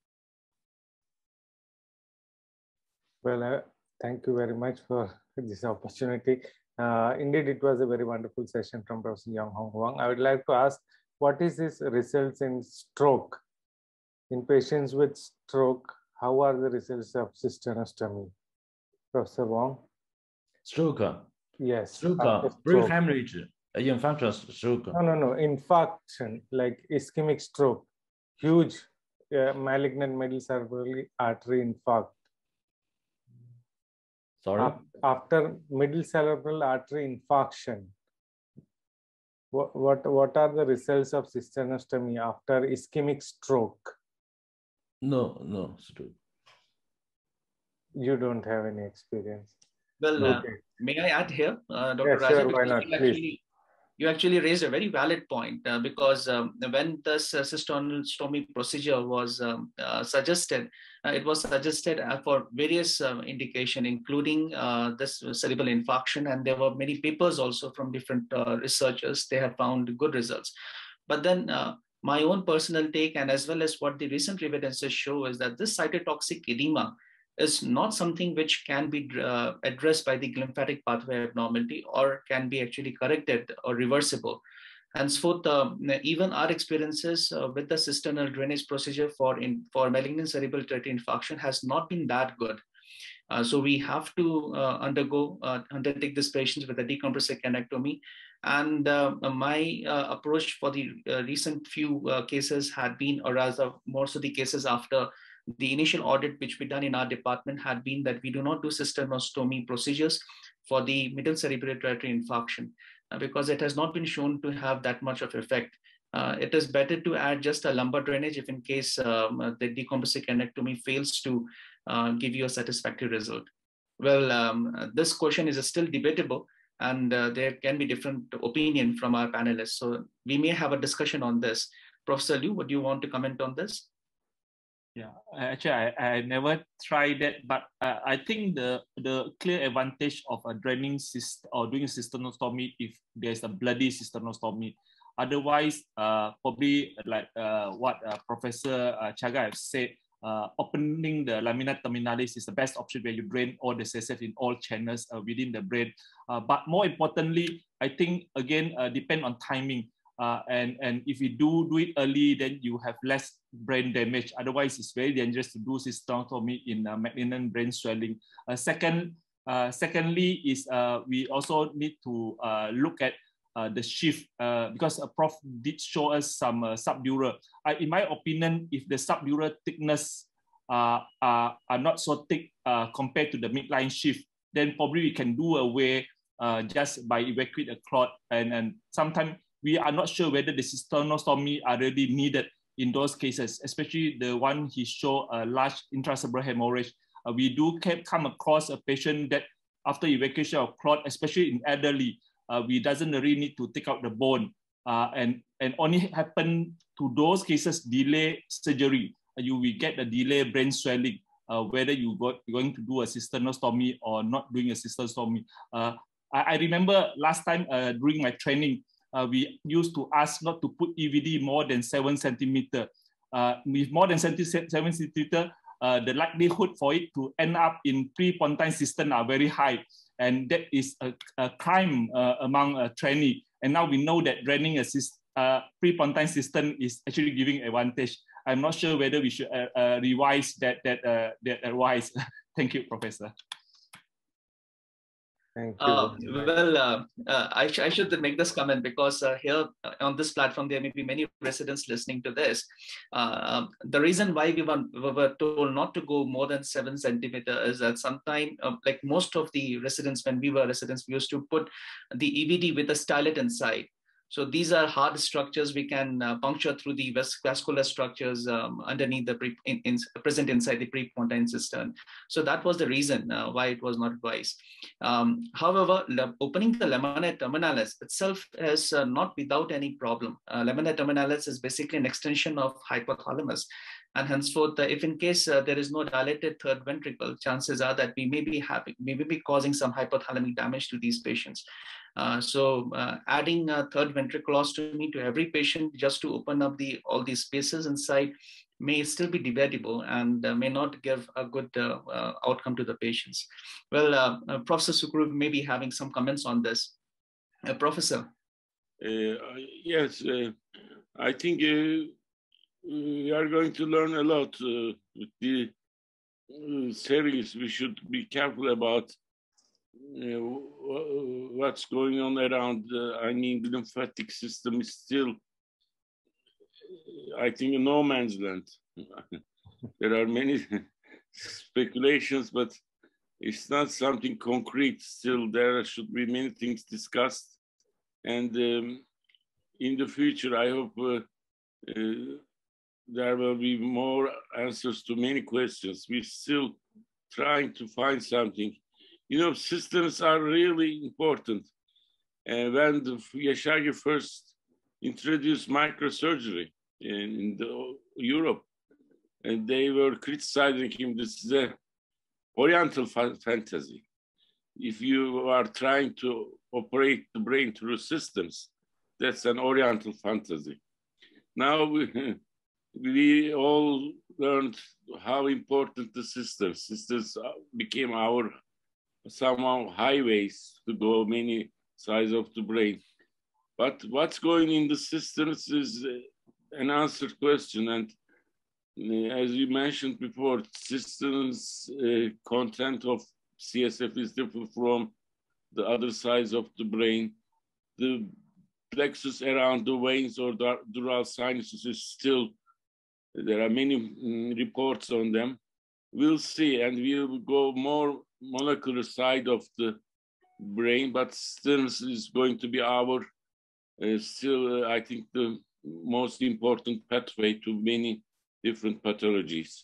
Well, uh, thank you very much for this opportunity. Uh, indeed, it was a very wonderful session from Professor Yong Hong Wang. I would like to ask, what is this results in stroke? In patients with stroke, how are the results of cisternostomy? Professor Wang? Stroke. Yes. Stroke, brain hemorrhage infarction stroke. No, no, no. Infarction, like ischemic stroke, huge uh, malignant middle cerebral artery infarct. Sorry? After middle cerebral artery infarction, what, what, what are the results of cisternostomy after ischemic stroke? No, no, stroke. You don't have any experience. Well, uh, okay. uh, may I add here, uh, Dr. Yeah, sure, why not? Please you actually raised a very valid point uh, because um, when this uh, cisternostomy procedure was um, uh, suggested, uh, it was suggested uh, for various uh, indication, including this cerebral infarction. And there were many papers also from different researchers. They have found good results. But then my own personal take and as well as what the recent evidences show is that this cytotoxic edema is not something which can be uh, addressed by the glymphatic pathway abnormality or can be actually corrected or reversible. Henceforth, uh, even our experiences uh, with the cisternal drainage procedure for, in, for malignant cerebral artery infarction has not been that good. Uh, so we have to uh, undergo, uh, undertake this patients with a decompressive craniectomy. And uh, my approach for the recent few cases had been, or rather more so the cases after the initial audit which we done in our department had been that we do not do cisternostomy procedures for the middle cerebral artery infarction uh, because it has not been shown to have that much of effect. Uh, it is better to add just a lumbar drainage if in case um, uh, the decompressive craniectomy fails to uh, give you a satisfactory result. Well, um, this question is still debatable and uh, there can be different opinion from our panelists. So we may have a discussion on this. Professor Liu, would you want to comment on this? Yeah, actually, I, I never tried that, but uh, I think the the clear advantage of a draining system or doing a cisternostomy if there's a bloody cisternostomy. Otherwise, uh, probably like uh, what uh, Professor uh, Caglar have said, uh, opening the lamina terminalis is the best option where you drain all the CSF in all channels within the brain. But more importantly, I think again depend on timing. Uh, and and if you do do it early, then you have less brain damage. Otherwise, it's very dangerous to do cystectomy in uh, malignant brain swelling. Uh, second, uh, secondly, is uh, we also need to uh, look at uh, the shift because a prof did show us some subdural. In my opinion, if the subdural thickness are, are not so thick compared to the midline shift, then probably we can do away just by evacuate a clot and, and sometimes we are not sure whether the cisternostomy are really needed in those cases, especially the one he showed a large intracerebral hemorrhage. Uh, we do come across a patient that after evacuation of clot, especially in elderly, uh, we doesn't really need to take out the bone uh, and, and only happen to those cases delay surgery. Uh, you will get a delay brain swelling, uh, whether you got, you're going to do a cisternostomy or not doing a cisternostomy. Uh, I, I remember last time during my training, uh, we used to ask not to put EVD more than seven centimeter. Uh, with more than seven centimeter, uh, the likelihood for it to end up in pre-pontine cistern are very high. And that is a, a crime uh, among a trainee. And now we know that draining a uh, pre-pontine cistern is actually giving advantage. I'm not sure whether we should uh, revise that, that, that advice. Thank you, Professor. Thank you. Uh, well, uh, uh, I, sh I, should make this comment because uh, here uh, on this platform, there may be many residents listening to this. Uh, um, the reason why we were, we were, told not to go more than seven centimeter is that sometime, like most of the residents, when we were residents, we used to put the EVD with a stylet inside. So these are hard structures we can uh, puncture through the vascular structures um, underneath the pre, in, in, present inside the prepontine cistern. So that was the reason uh, why it was not advised. Um, however, opening the lamina terminalis itself is uh, not without any problem. Uh, lamina terminalis is basically an extension of hypothalamus. And henceforth, uh, if in case uh, there is no dilated third ventricle, chances are that we may be having, we may be causing some hypothalamic damage to these patients. Uh, so uh, adding a third ventriculostomy to every patient just to open up the all these spaces inside may still be debatable and uh, may not give a good uh, uh, outcome to the patients. Well, Professor Sukru may be having some comments on this. Professor. yes, I think we are going to learn a lot with the series. We should be careful about what's going on around, I mean, the glymphatic system is still, I think, no man's land. there are many speculations, but it's not something concrete. Still, there should be many things discussed. And um, in the future, I hope uh, uh, there will be more answers to many questions. We're still trying to find something you know, cisterns are really important. And when the Yasargil first introduced microsurgery in, in the, Europe, and they were criticizing him. This is a Oriental fa fantasy. If you are trying to operate the brain through cisterns, that's an Oriental fantasy. Now we, we all learned how important the cisterns. Cisterns became our somehow highways to go many sides of the brain. But what's going in the cisterns is an answered question. And uh, as you mentioned before, cisterns uh, content of CSF is different from the other sides of the brain. The plexus around the veins or the dural sinuses is still, there are many mm, reports on them. We'll see, and we'll go more molecular side of the brain, but still is going to be our, uh, still, uh, I think, the most important pathway to many different pathologies.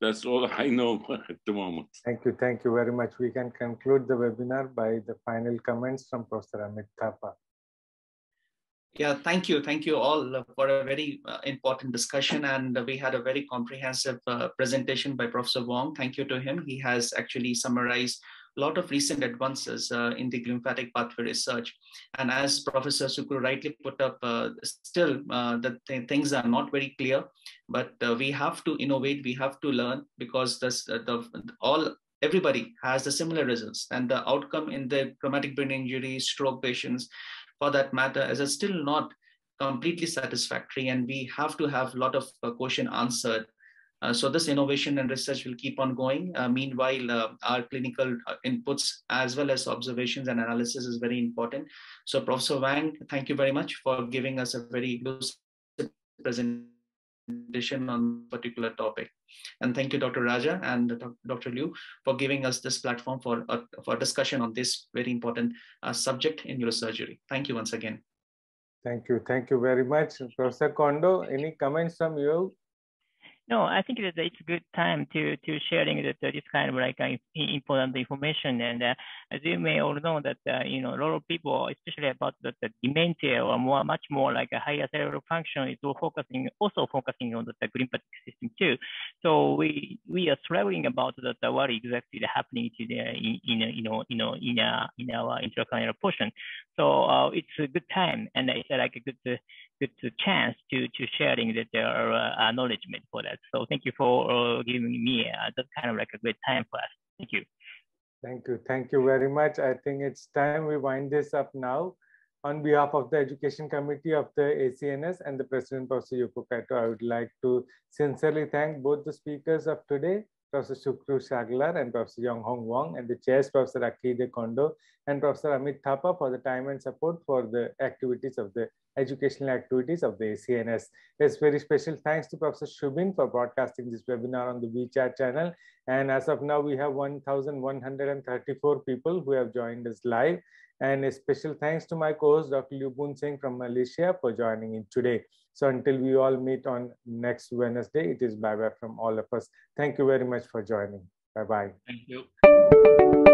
That's all I know at the moment. Thank you. Thank you very much. We can conclude the webinar by the final comments from Professor Amit Thapa. Yeah, thank you. Thank you all for a very uh, important discussion. And we had a very comprehensive uh, presentation by Professor Wang. Thank you to him. He has actually summarized a lot of recent advances uh, in the glymphatic pathway research. And as Professor Sukru rightly put up, uh, still uh, the th things are not very clear, but uh, we have to innovate, we have to learn because this, the, all everybody has the similar results and the outcome in the traumatic brain injury, stroke patients, for that matter is still not completely satisfactory and we have to have a lot of uh, question answered uh, so this innovation and research will keep on going. Uh, meanwhile, uh, our clinical uh, inputs as well as observations and analysis is very important. So Professor Wang, thank you very much for giving us a very lucid presentation on particular topic. And thank you, Dr. Raja and Dr. Liu for giving us this platform for, uh, for discussion on this very important uh, subject in neurosurgery. Thank you once again. Thank you. Thank you very much. Professor Kondo, any comments from you? No, I think that it's a good time to to sharing that uh, this kind of like uh, important information. And uh, as you may all know that uh, you know a lot of people, especially about the, the dementia or more much more like a higher cellular function, is focusing also focusing on the, the glymphatic system too. So we we are struggling about that what exactly is happening to the in, in you know you know in a, in our intracranial portion. So uh, it's a good time, and it's like a good good chance to to sharing that their uh, acknowledgement for that. So thank you for uh, giving me uh, that kind of like a great time for us. Thank you. Thank you. Thank you very much. I think it's time we wind this up now. On behalf of the Education Committee of the ACNS and the President, Professor Yoko Kato, I would like to sincerely thank both the speakers of today, Professor Sukru Caglar and Professor Yong Hong Wang, and the chairs, Professor Akihito Kondo and Professor Amit Thapa for the time and support for the activities of the educational activities of the ACNS. It's very special thanks to Professor Shubin for broadcasting this webinar on the WeChat channel. And as of now, we have 1,134 people who have joined us live. And a special thanks to my co-host, Dr. Liu Boon Singh from Malaysia for joining in today. So until we all meet on next Wednesday, it is bye-bye from all of us. Thank you very much for joining. Bye-bye. Thank you.